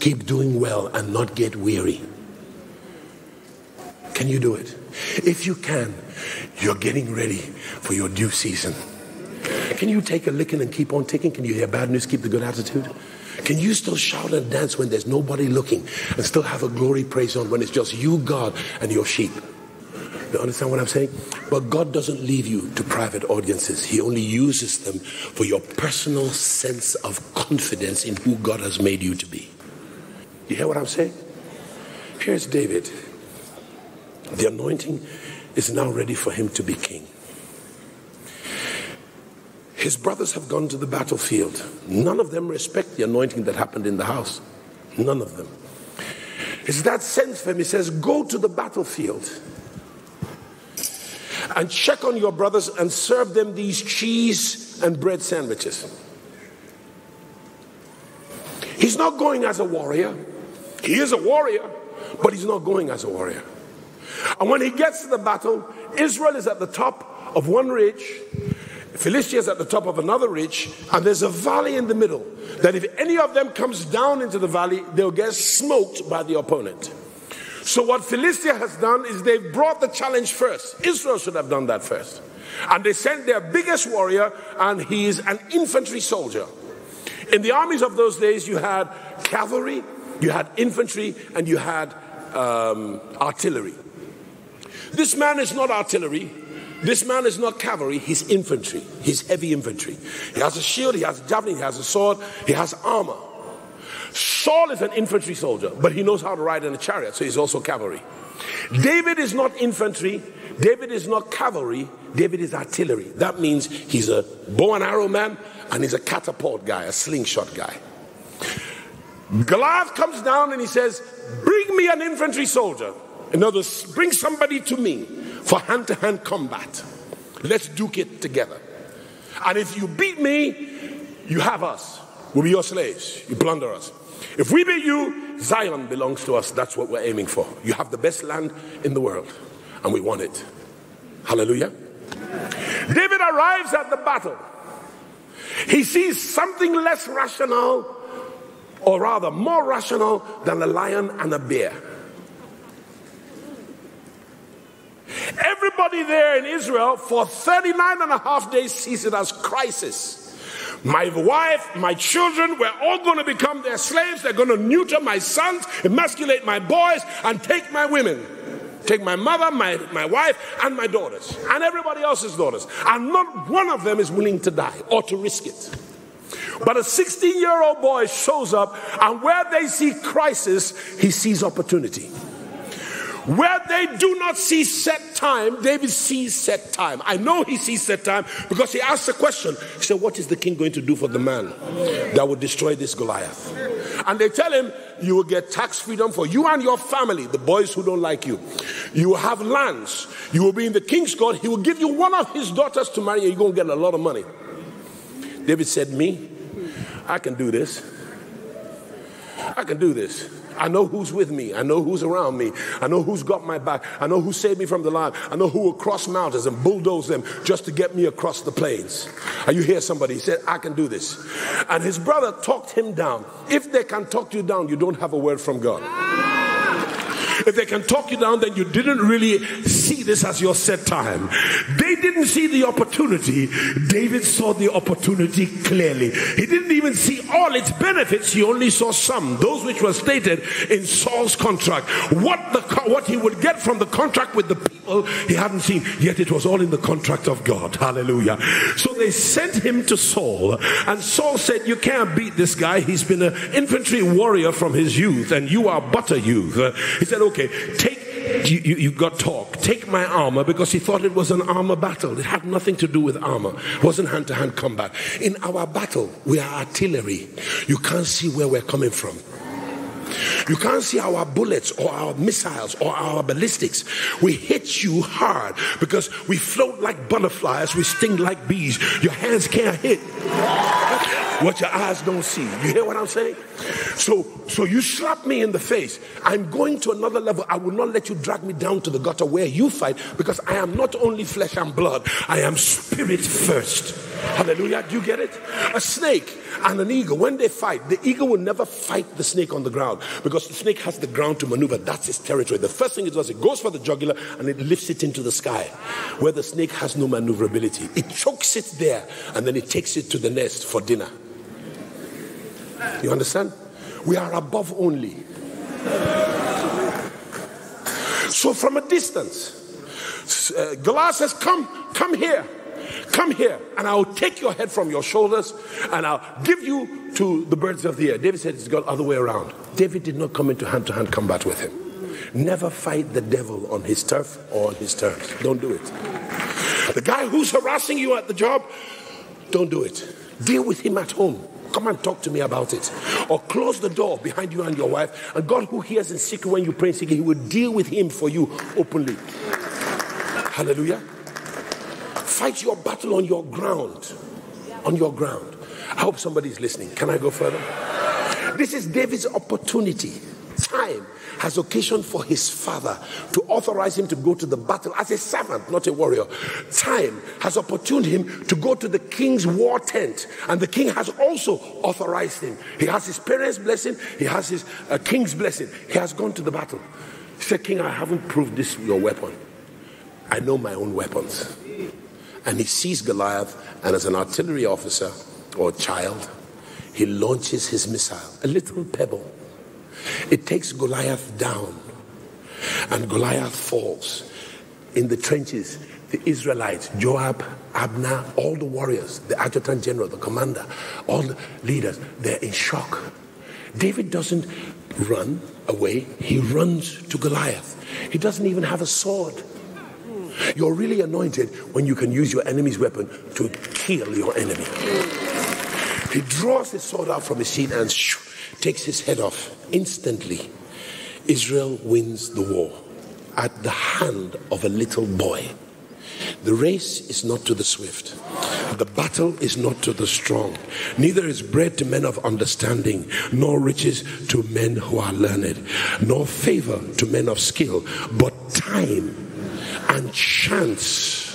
Keep doing well and not get weary. Can you do it? If you can, you're getting ready for your due season. Can you take a licking and keep on ticking? Can you hear bad news, keep the good attitude? Can you still shout and dance when there's nobody looking and still have a glory praise on when it's just you, God, and your sheep? You understand what I'm saying? But God doesn't leave you to private audiences. He only uses them for your personal sense of confidence in who God has made you to be. You hear what I'm saying? Here's David. The anointing is now ready for him to be king. His brothers have gone to the battlefield. None of them respect the anointing that happened in the house. None of them. His dad sends for him. He says, Go to the battlefield and check on your brothers and serve them these cheese and bread sandwiches. He's not going as a warrior. He is a warrior, but he's not going as a warrior. And when he gets to the battle, Israel is at the top of one ridge, Philistia is at the top of another ridge, and there's a valley in the middle. That if any of them comes down into the valley, they'll get smoked by the opponent. So, what Philistia has done is they've brought the challenge first. Israel should have done that first. And they sent their biggest warrior, and he is an infantry soldier. In the armies of those days, you had cavalry, you had infantry, and you had um, artillery. This man is not artillery. This man is not cavalry, he's infantry. He's heavy infantry. He has a shield, he has a javelin, he has a sword, he has armor. Saul is an infantry soldier, but he knows how to ride in a chariot, so he's also cavalry. David is not infantry, David is not cavalry, David is artillery. That means he's a bow and arrow man and he's a catapult guy, a slingshot guy. Goliath comes down and he says, Bring me an infantry soldier. In other words, bring somebody to me for hand to hand combat. Let's duke it together. And if you beat me, you have us. We'll be your slaves. You plunder us. If we beat you, Zion belongs to us. That's what we're aiming for. You have the best land in the world, and we want it. Hallelujah. David arrives at the battle. He sees something less rational, or rather more rational, than a lion and a bear. Everybody there in Israel for 39 and a half days sees it as crisis. My wife, my children, we're all going to become their slaves. They're going to neuter my sons, emasculate my boys, and take my women. Take my mother, my, my wife, and my daughters, and everybody else's daughters. And not one of them is willing to die or to risk it. But a 16 year old boy shows up, and where they see crisis, he sees opportunity. Where they do not see set time, David sees set time. I know he sees set time because he asks a question. He said, What is the king going to do for the man that will destroy this Goliath? And they tell him, You will get tax freedom for you and your family, the boys who don't like you. You will have lands. You will be in the king's court. He will give you one of his daughters to marry, and you're going to get a lot of money. David said, Me, I can do this. I can do this. I know who's with me. I know who's around me. I know who's got my back. I know who saved me from the lion. I know who will cross mountains and bulldoze them just to get me across the plains. Are you hear somebody? He said, I can do this. And his brother talked him down. If they can talk you down, you don't have a word from God. If they can talk you down, then you didn't really see this as your set time. They didn't see the opportunity. David saw the opportunity clearly. He didn't even see all its benefits. He only saw some, those which were stated in Saul's contract. What the what he would get from the contract with the people, he hadn't seen. Yet it was all in the contract of God. Hallelujah. So they sent him to Saul, and Saul said, "You can't beat this guy. He's been an infantry warrior from his youth, and you are but a youth." He said, "Okay, take." You, you, you got talk. Take my armor because he thought it was an armor battle. It had nothing to do with armor. It wasn't hand to hand combat. In our battle, we are artillery. You can't see where we're coming from. You can't see our bullets or our missiles or our ballistics. We hit you hard because we float like butterflies, we sting like bees. Your hands can't hit what your eyes don't see. You hear what I'm saying? So, so you slap me in the face. I'm going to another level. I will not let you drag me down to the gutter where you fight because I am not only flesh and blood, I am spirit first. Hallelujah. Do you get it? A snake and an eagle, when they fight, the eagle will never fight the snake on the ground because the snake has the ground to maneuver. That's its territory. The first thing it does, it goes for the jugular and it lifts it into the sky where the snake has no maneuverability. It chokes it there and then it takes it to the nest for dinner. You understand? We are above only. So from a distance, uh, Goliath says, Come, come here. Come here, and I'll take your head from your shoulders, and I'll give you to the birds of the air. David said it's gone other way around. David did not come into hand to hand combat with him. Never fight the devil on his turf or on his terms. Don't do it. The guy who's harassing you at the job, don't do it. Deal with him at home. Come and talk to me about it. Or close the door behind you and your wife. And God, who hears in secret when you pray in secret, He will deal with him for you openly. Hallelujah. Fight your battle on your ground. On your ground. I hope somebody is listening. Can I go further? This is David's opportunity. Time has occasion for his father to authorize him to go to the battle as a servant, not a warrior. Time has opportuned him to go to the king's war tent, and the king has also authorized him. He has his parents' blessing, he has his uh, king's blessing. He has gone to the battle. He said, King, I haven't proved this your weapon. I know my own weapons. And he sees Goliath, and as an artillery officer or child, he launches his missile, a little pebble. It takes Goliath down, and Goliath falls in the trenches. The Israelites, Joab, Abner, all the warriors, the adjutant general, the commander, all the leaders, they're in shock. David doesn't run away, he runs to Goliath. He doesn't even have a sword. You're really anointed when you can use your enemy's weapon to kill your enemy. He draws his sword out from his sheath and shoo, takes his head off. Instantly, Israel wins the war at the hand of a little boy. The race is not to the swift. The battle is not to the strong. Neither is bread to men of understanding, nor riches to men who are learned, nor favor to men of skill, but time and chance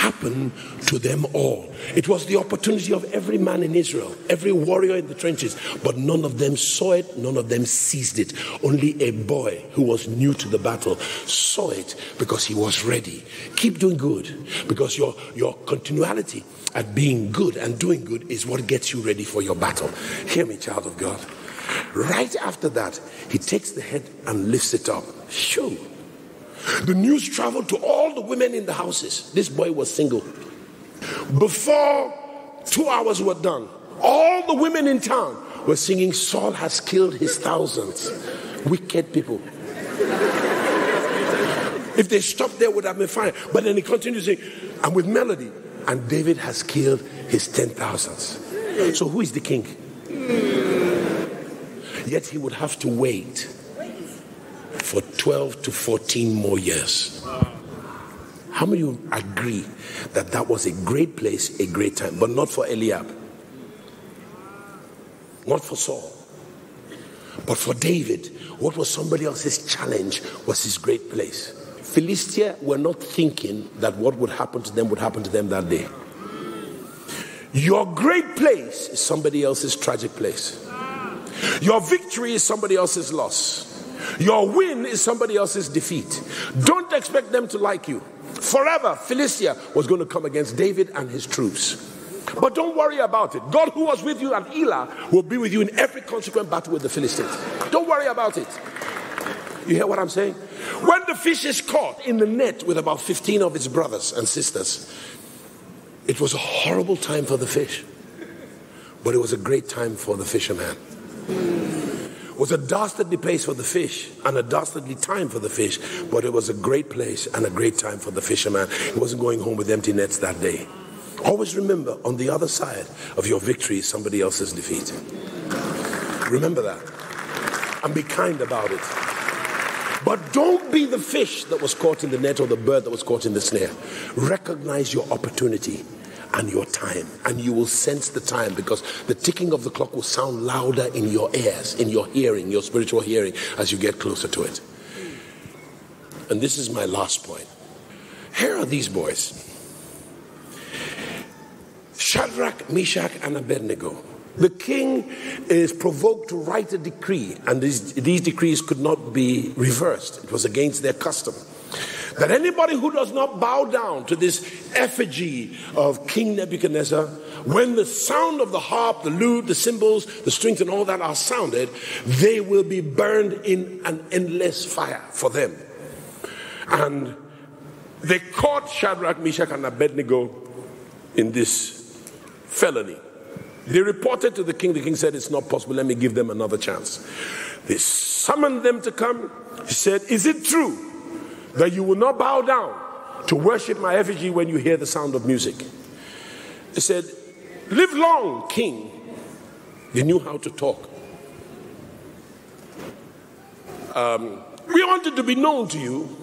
happen to them all. It was the opportunity of every man in Israel, every warrior in the trenches, but none of them saw it, none of them seized it. Only a boy who was new to the battle saw it because he was ready. Keep doing good because your, your continuality at being good and doing good is what gets you ready for your battle. Hear me, child of God. Right after that, he takes the head and lifts it up. Shoo. The news traveled to all the women in the houses. This boy was single. Before two hours were done, all the women in town were singing, Saul has killed his thousands. Wicked people. If they stopped there, would have been fine. But then he continued to sing, and with melody, and David has killed his ten thousands. So who is the king? Yet he would have to wait for 12 to 14 more years. How many of you agree that that was a great place, a great time, but not for Eliab? Not for Saul. But for David, what was somebody else's challenge was his great place. Philistia were not thinking that what would happen to them would happen to them that day. Your great place is somebody else's tragic place. Your victory is somebody else's loss. Your win is somebody else's defeat. Don't expect them to like you. Forever, Philistia was going to come against David and his troops. But don't worry about it. God, who was with you at Elah, will be with you in every consequent battle with the Philistines. Don't worry about it. You hear what I'm saying? When the fish is caught in the net with about 15 of its brothers and sisters, it was a horrible time for the fish, but it was a great time for the fisherman. Was a dastardly place for the fish and a dastardly time for the fish, but it was a great place and a great time for the fisherman. He wasn't going home with empty nets that day. Always remember on the other side of your victory is somebody else's defeat. Remember that. And be kind about it. But don't be the fish that was caught in the net or the bird that was caught in the snare. Recognize your opportunity and your time, and you will sense the time because the ticking of the clock will sound louder in your ears, in your hearing, your spiritual hearing, as you get closer to it. And this is my last point. Here are these boys Shadrach, Meshach, and Abednego. The king is provoked to write a decree, and these, these decrees could not be reversed. It was against their custom. That anybody who does not bow down to this effigy of King Nebuchadnezzar, when the sound of the harp, the lute, the cymbals, the strings, and all that are sounded, they will be burned in an endless fire for them. And they caught Shadrach, Meshach, and Abednego in this felony. They reported to the king. The king said, It's not possible. Let me give them another chance. They summoned them to come. He said, Is it true that you will not bow down to worship my effigy when you hear the sound of music? He said, Live long, king. They knew how to talk. Um, we wanted to be known to you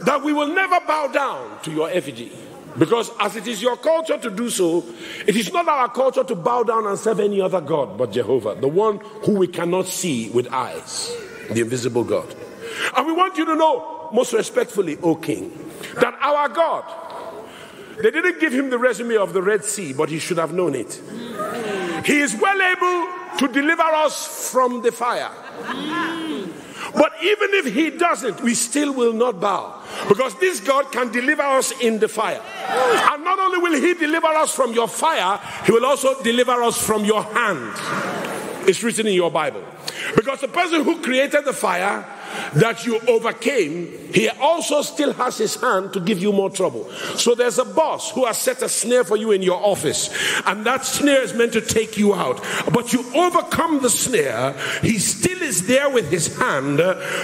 that we will never bow down to your effigy. Because as it is your culture to do so, it is not our culture to bow down and serve any other God but Jehovah, the one who we cannot see with eyes, the invisible God. And we want you to know, most respectfully, O King, that our God, they didn't give him the resume of the Red Sea, but he should have known it. He is well able to deliver us from the fire. But even if he doesn't, we still will not bow. Because this God can deliver us in the fire. And not only will he deliver us from your fire, he will also deliver us from your hand. It's written in your Bible. Because the person who created the fire that you overcame, he also still has his hand to give you more trouble. So there's a boss who has set a snare for you in your office, and that snare is meant to take you out. But you overcome the snare, he still is there with his hand.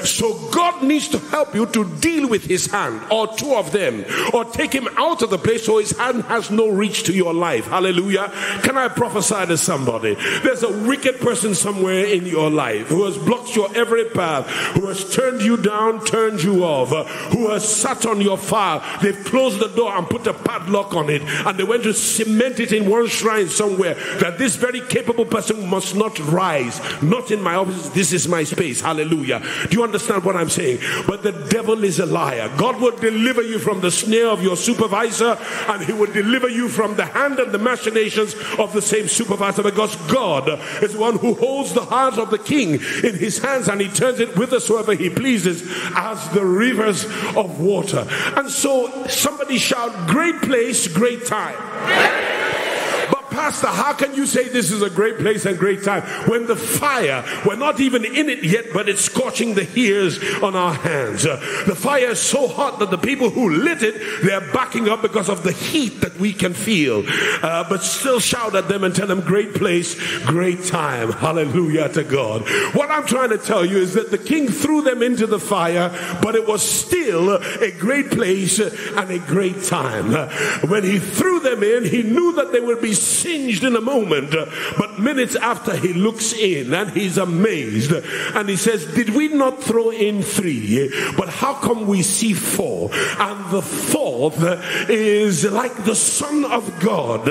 So God needs to help you to deal with his hand, or two of them, or take him out of the place so his hand has no reach to your life. Hallelujah. Can I prophesy to somebody? There's a wicked person somewhere in your life who has blocked your every path, who has turned you down, turned you off, who has sat on your file. They've closed the door and put a padlock on it, and they went to cement it in one shrine somewhere that this very capable person must not rise. Not in my office, this is my space. Hallelujah. Do you understand what I'm saying? But the devil is a liar. God will deliver you from the snare of your supervisor, and he will deliver you from the hand and the machinations of the same supervisor because God is one who holds the heart of the king in his hands and he turns it whithersoever he pleases as the rivers of water. And so somebody shout, Great place, great time. Pastor, how can you say this is a great place and great time when the fire, we're not even in it yet, but it's scorching the hairs on our hands? Uh, the fire is so hot that the people who lit it, they're backing up because of the heat that we can feel. Uh, but still shout at them and tell them, great place, great time. Hallelujah to God. What I'm trying to tell you is that the king threw them into the fire, but it was still a great place and a great time. Uh, When he threw them in, he knew that they would be singed in a moment, uh, but minutes after he looks in and he's amazed and he says, Did we not throw in three? But how come we see four? And the fourth is like the Son of God.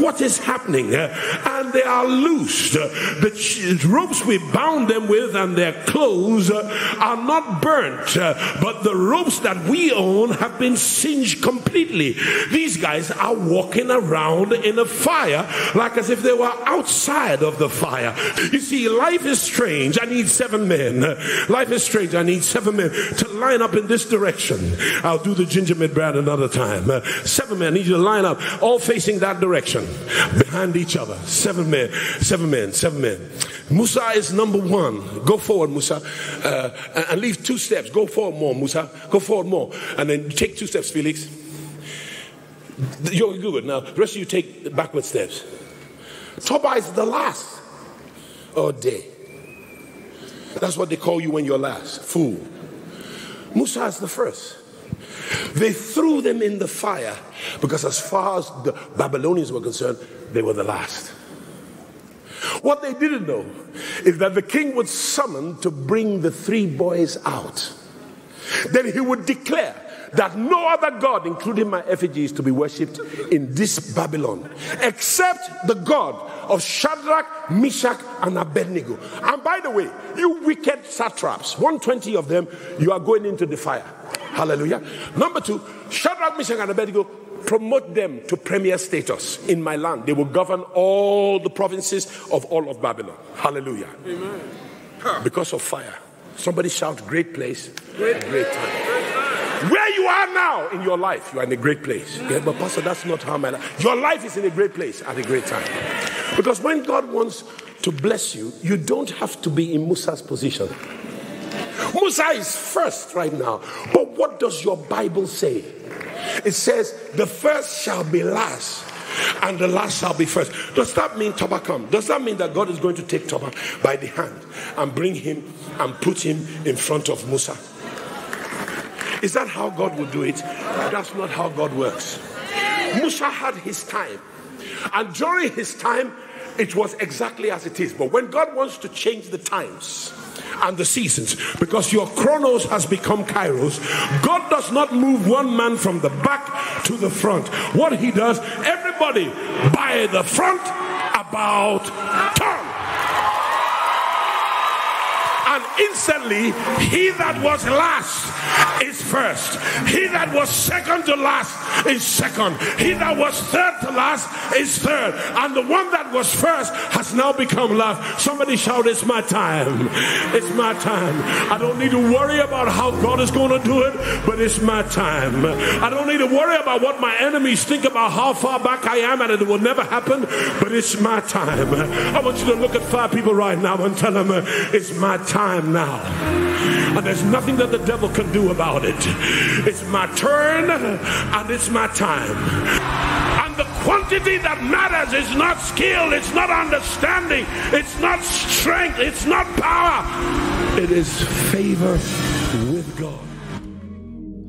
What is happening? And they are loosed. The ropes we bound them with and their clothes are not burnt, but the ropes that we own have been singed completely. These guys are walking around in a fire like as if they were outside of the fire. You see, life is strange. I need seven men. Life is strange. I need seven men to line up in this direction. I'll do the gingerbread bread another time. Uh, seven men. I need you to line up, all facing that direction, behind each other. Seven men. Seven men. Seven men. Musa is number one. Go forward, Musa, uh, and leave two steps. Go forward more, Musa. Go forward more, and then take two steps, Felix. You're good. Now, the rest of you take backward steps. Toba is the last. Oh, day. That's what they call you when you're last. Fool. Musa is the first. They threw them in the fire because, as far as the Babylonians were concerned, they were the last. What they didn't know is that the king would summon to bring the three boys out. Then he would declare that no other God, including my effigy, is to be worshipped in this Babylon except the God of Shadrach, Meshach, and Abednego. And by the way, you wicked satraps, 120 of them, you are going into the fire. Hallelujah. Number two, Shadrach, Meshach, and Abednego promote them to premier status in my land. They will govern all the provinces of all of Babylon. Hallelujah. Amen. Because of fire. Somebody shout, great place, great, great time. Where you are now in your life, you are in a great place. Mm. Yeah, but Pastor, that's not how my life. Your life is in a great place at a great time. Because when God wants to bless you, you don't have to be in Musa's position. Musa is first right now. But what does your Bible say? It says, the first shall be last, and the last shall be first. Does that mean Toba come? Does that mean that God is going to take Toba by the hand and bring him and put him in front of Musa? Is that how God would do it? That's not how God works. Musa had his time, and during his time, it was exactly as it is. But when God wants to change the times, and the seasons because your chronos has become kairos. God does not move one man from the back to the front. What he does, everybody by the front about turn. And instantly, he that was last is first. He that was second to last is second. He that was third to last is third. And the one that was first has now become last. Somebody shout, It's my time. It's my time. I don't need to worry about how God is going to do it, but it's my time. I don't need to worry about what my enemies think about how far back I am and it will never happen, but it's my time. I want you to look at five people right now and tell them, It's my time now. And there's nothing that the devil can do about it. It's my turn and it's my time. And the quantity that matters is not skill, it's not understanding, it's not strength, it's not power. It is favor with God.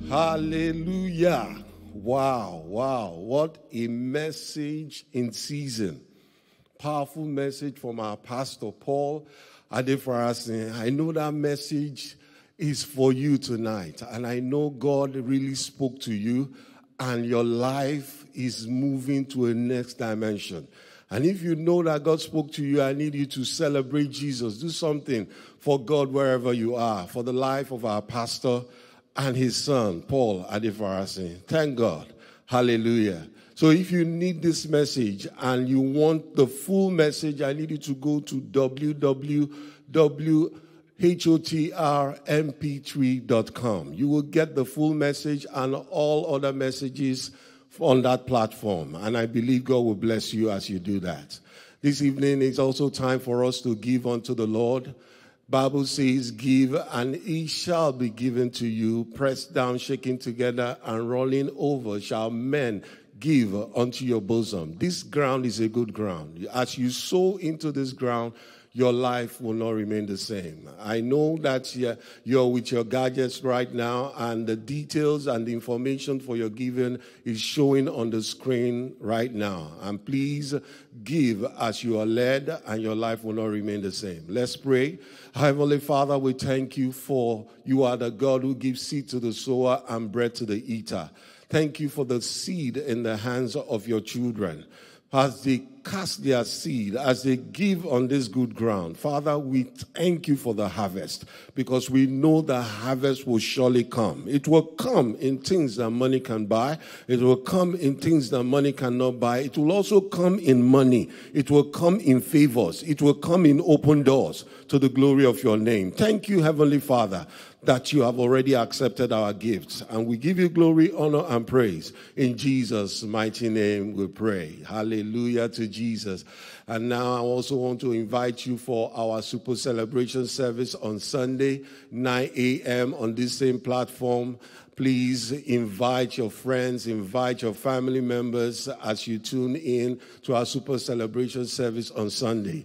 Hallelujah. Wow, wow. What a message in season. Powerful message from our pastor Paul Adefarasin. I know that message is for you tonight. And I know God really spoke to you, and your life is moving to a next dimension. And if you know that God spoke to you, I need you to celebrate Jesus. Do something for God wherever you are, for the life of our pastor and his son, Paul Adefarasin. Thank God. Hallelujah. So if you need this message and you want the full message, I need you to go to www.hotrmp3.com. You will get the full message and all other messages on that platform. And I believe God will bless you as you do that. This evening is also time for us to give unto the Lord. Bible says, give and it shall be given to you, pressed down, shaking together and rolling over shall men give unto your bosom. This ground is a good ground. As you sow into this ground, your life will not remain the same. I know that you're with your gadgets right now, and the details and the information for your giving is showing on the screen right now. And please give as you are led, and your life will not remain the same. Let's pray. Heavenly Father, we thank you for you are the God who gives seed to the sower and bread to the eater. Thank you for the seed in the hands of your children as they cast their seed, as they give on this good ground. Father, we thank you for the harvest because we know the harvest will surely come. It will come in things that money can buy. It will come in things that money cannot buy. It will also come in money. It will come in favors. It will come in open doors to the glory of your name. Thank you, Heavenly Father, that you have already accepted our gifts. And we give you glory, honor, and praise. In Jesus' mighty name we pray. Hallelujah to Jesus. And now I also want to invite you for our super celebration service on Sunday, 9 a.m. on this same platform. Please invite your friends, invite your family members as you tune in to our super celebration service on Sunday.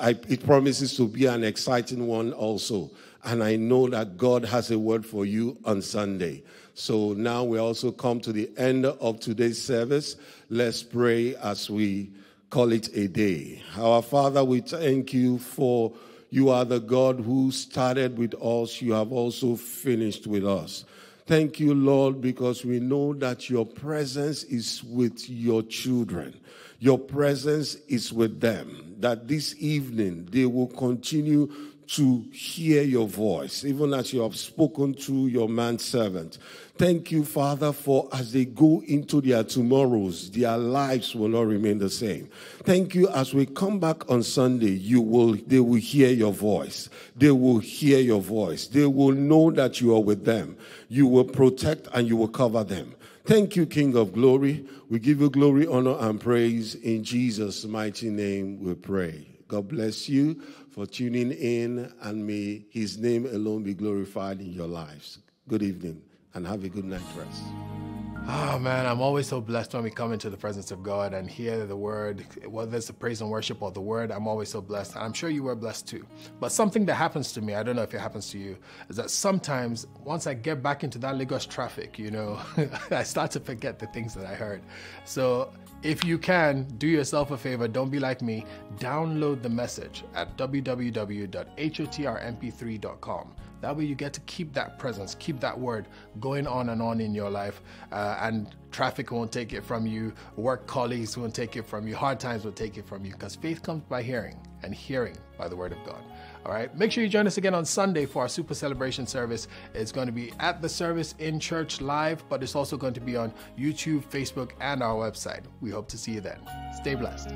I, it promises to be an exciting one also. And I know that God has a word for you on Sunday. So now we also come to the end of today's service. Let's pray as we call it a day. Our Father, we thank you for you are the God who started with us. You have also finished with us. Thank you, Lord, because we know that your presence is with your children. Your presence is with them. That this evening they will continue to hear your voice, even as you have spoken to your manservant. Thank you, Father, for as they go into their tomorrows, their lives will not remain the same. Thank you as we come back on Sunday, you will, they will hear your voice. They will hear your voice. They will know that you are with them. You will protect and you will cover them. Thank you, King of glory. We give you glory, honor, and praise. In Jesus' mighty name we pray. God bless you for tuning in, and may his name alone be glorified in your lives. Good evening, and have a good night rest. Oh ah, man, I'm always so blessed when we come into the presence of God and hear the word, whether it's the praise and worship or the word. I'm always so blessed. I'm sure you were blessed too. But something that happens to me, I don't know if it happens to you, is that sometimes once I get back into that Lagos traffic, you know, I start to forget the things that I heard. So if you can, do yourself a favor, don't be like me. Download the message at www.hotrmp3.com. That way, you get to keep that presence, keep that word going on and on in your life, uh, and traffic won't take it from you, work colleagues won't take it from you, hard times will take it from you, because faith comes by hearing, and hearing by the word of God. All right, make sure you join us again on Sunday for our Super Celebration service. It's going to be at the service in church live, but it's also going to be on YouTube, Facebook, and our website. We hope to see you then. Stay blessed.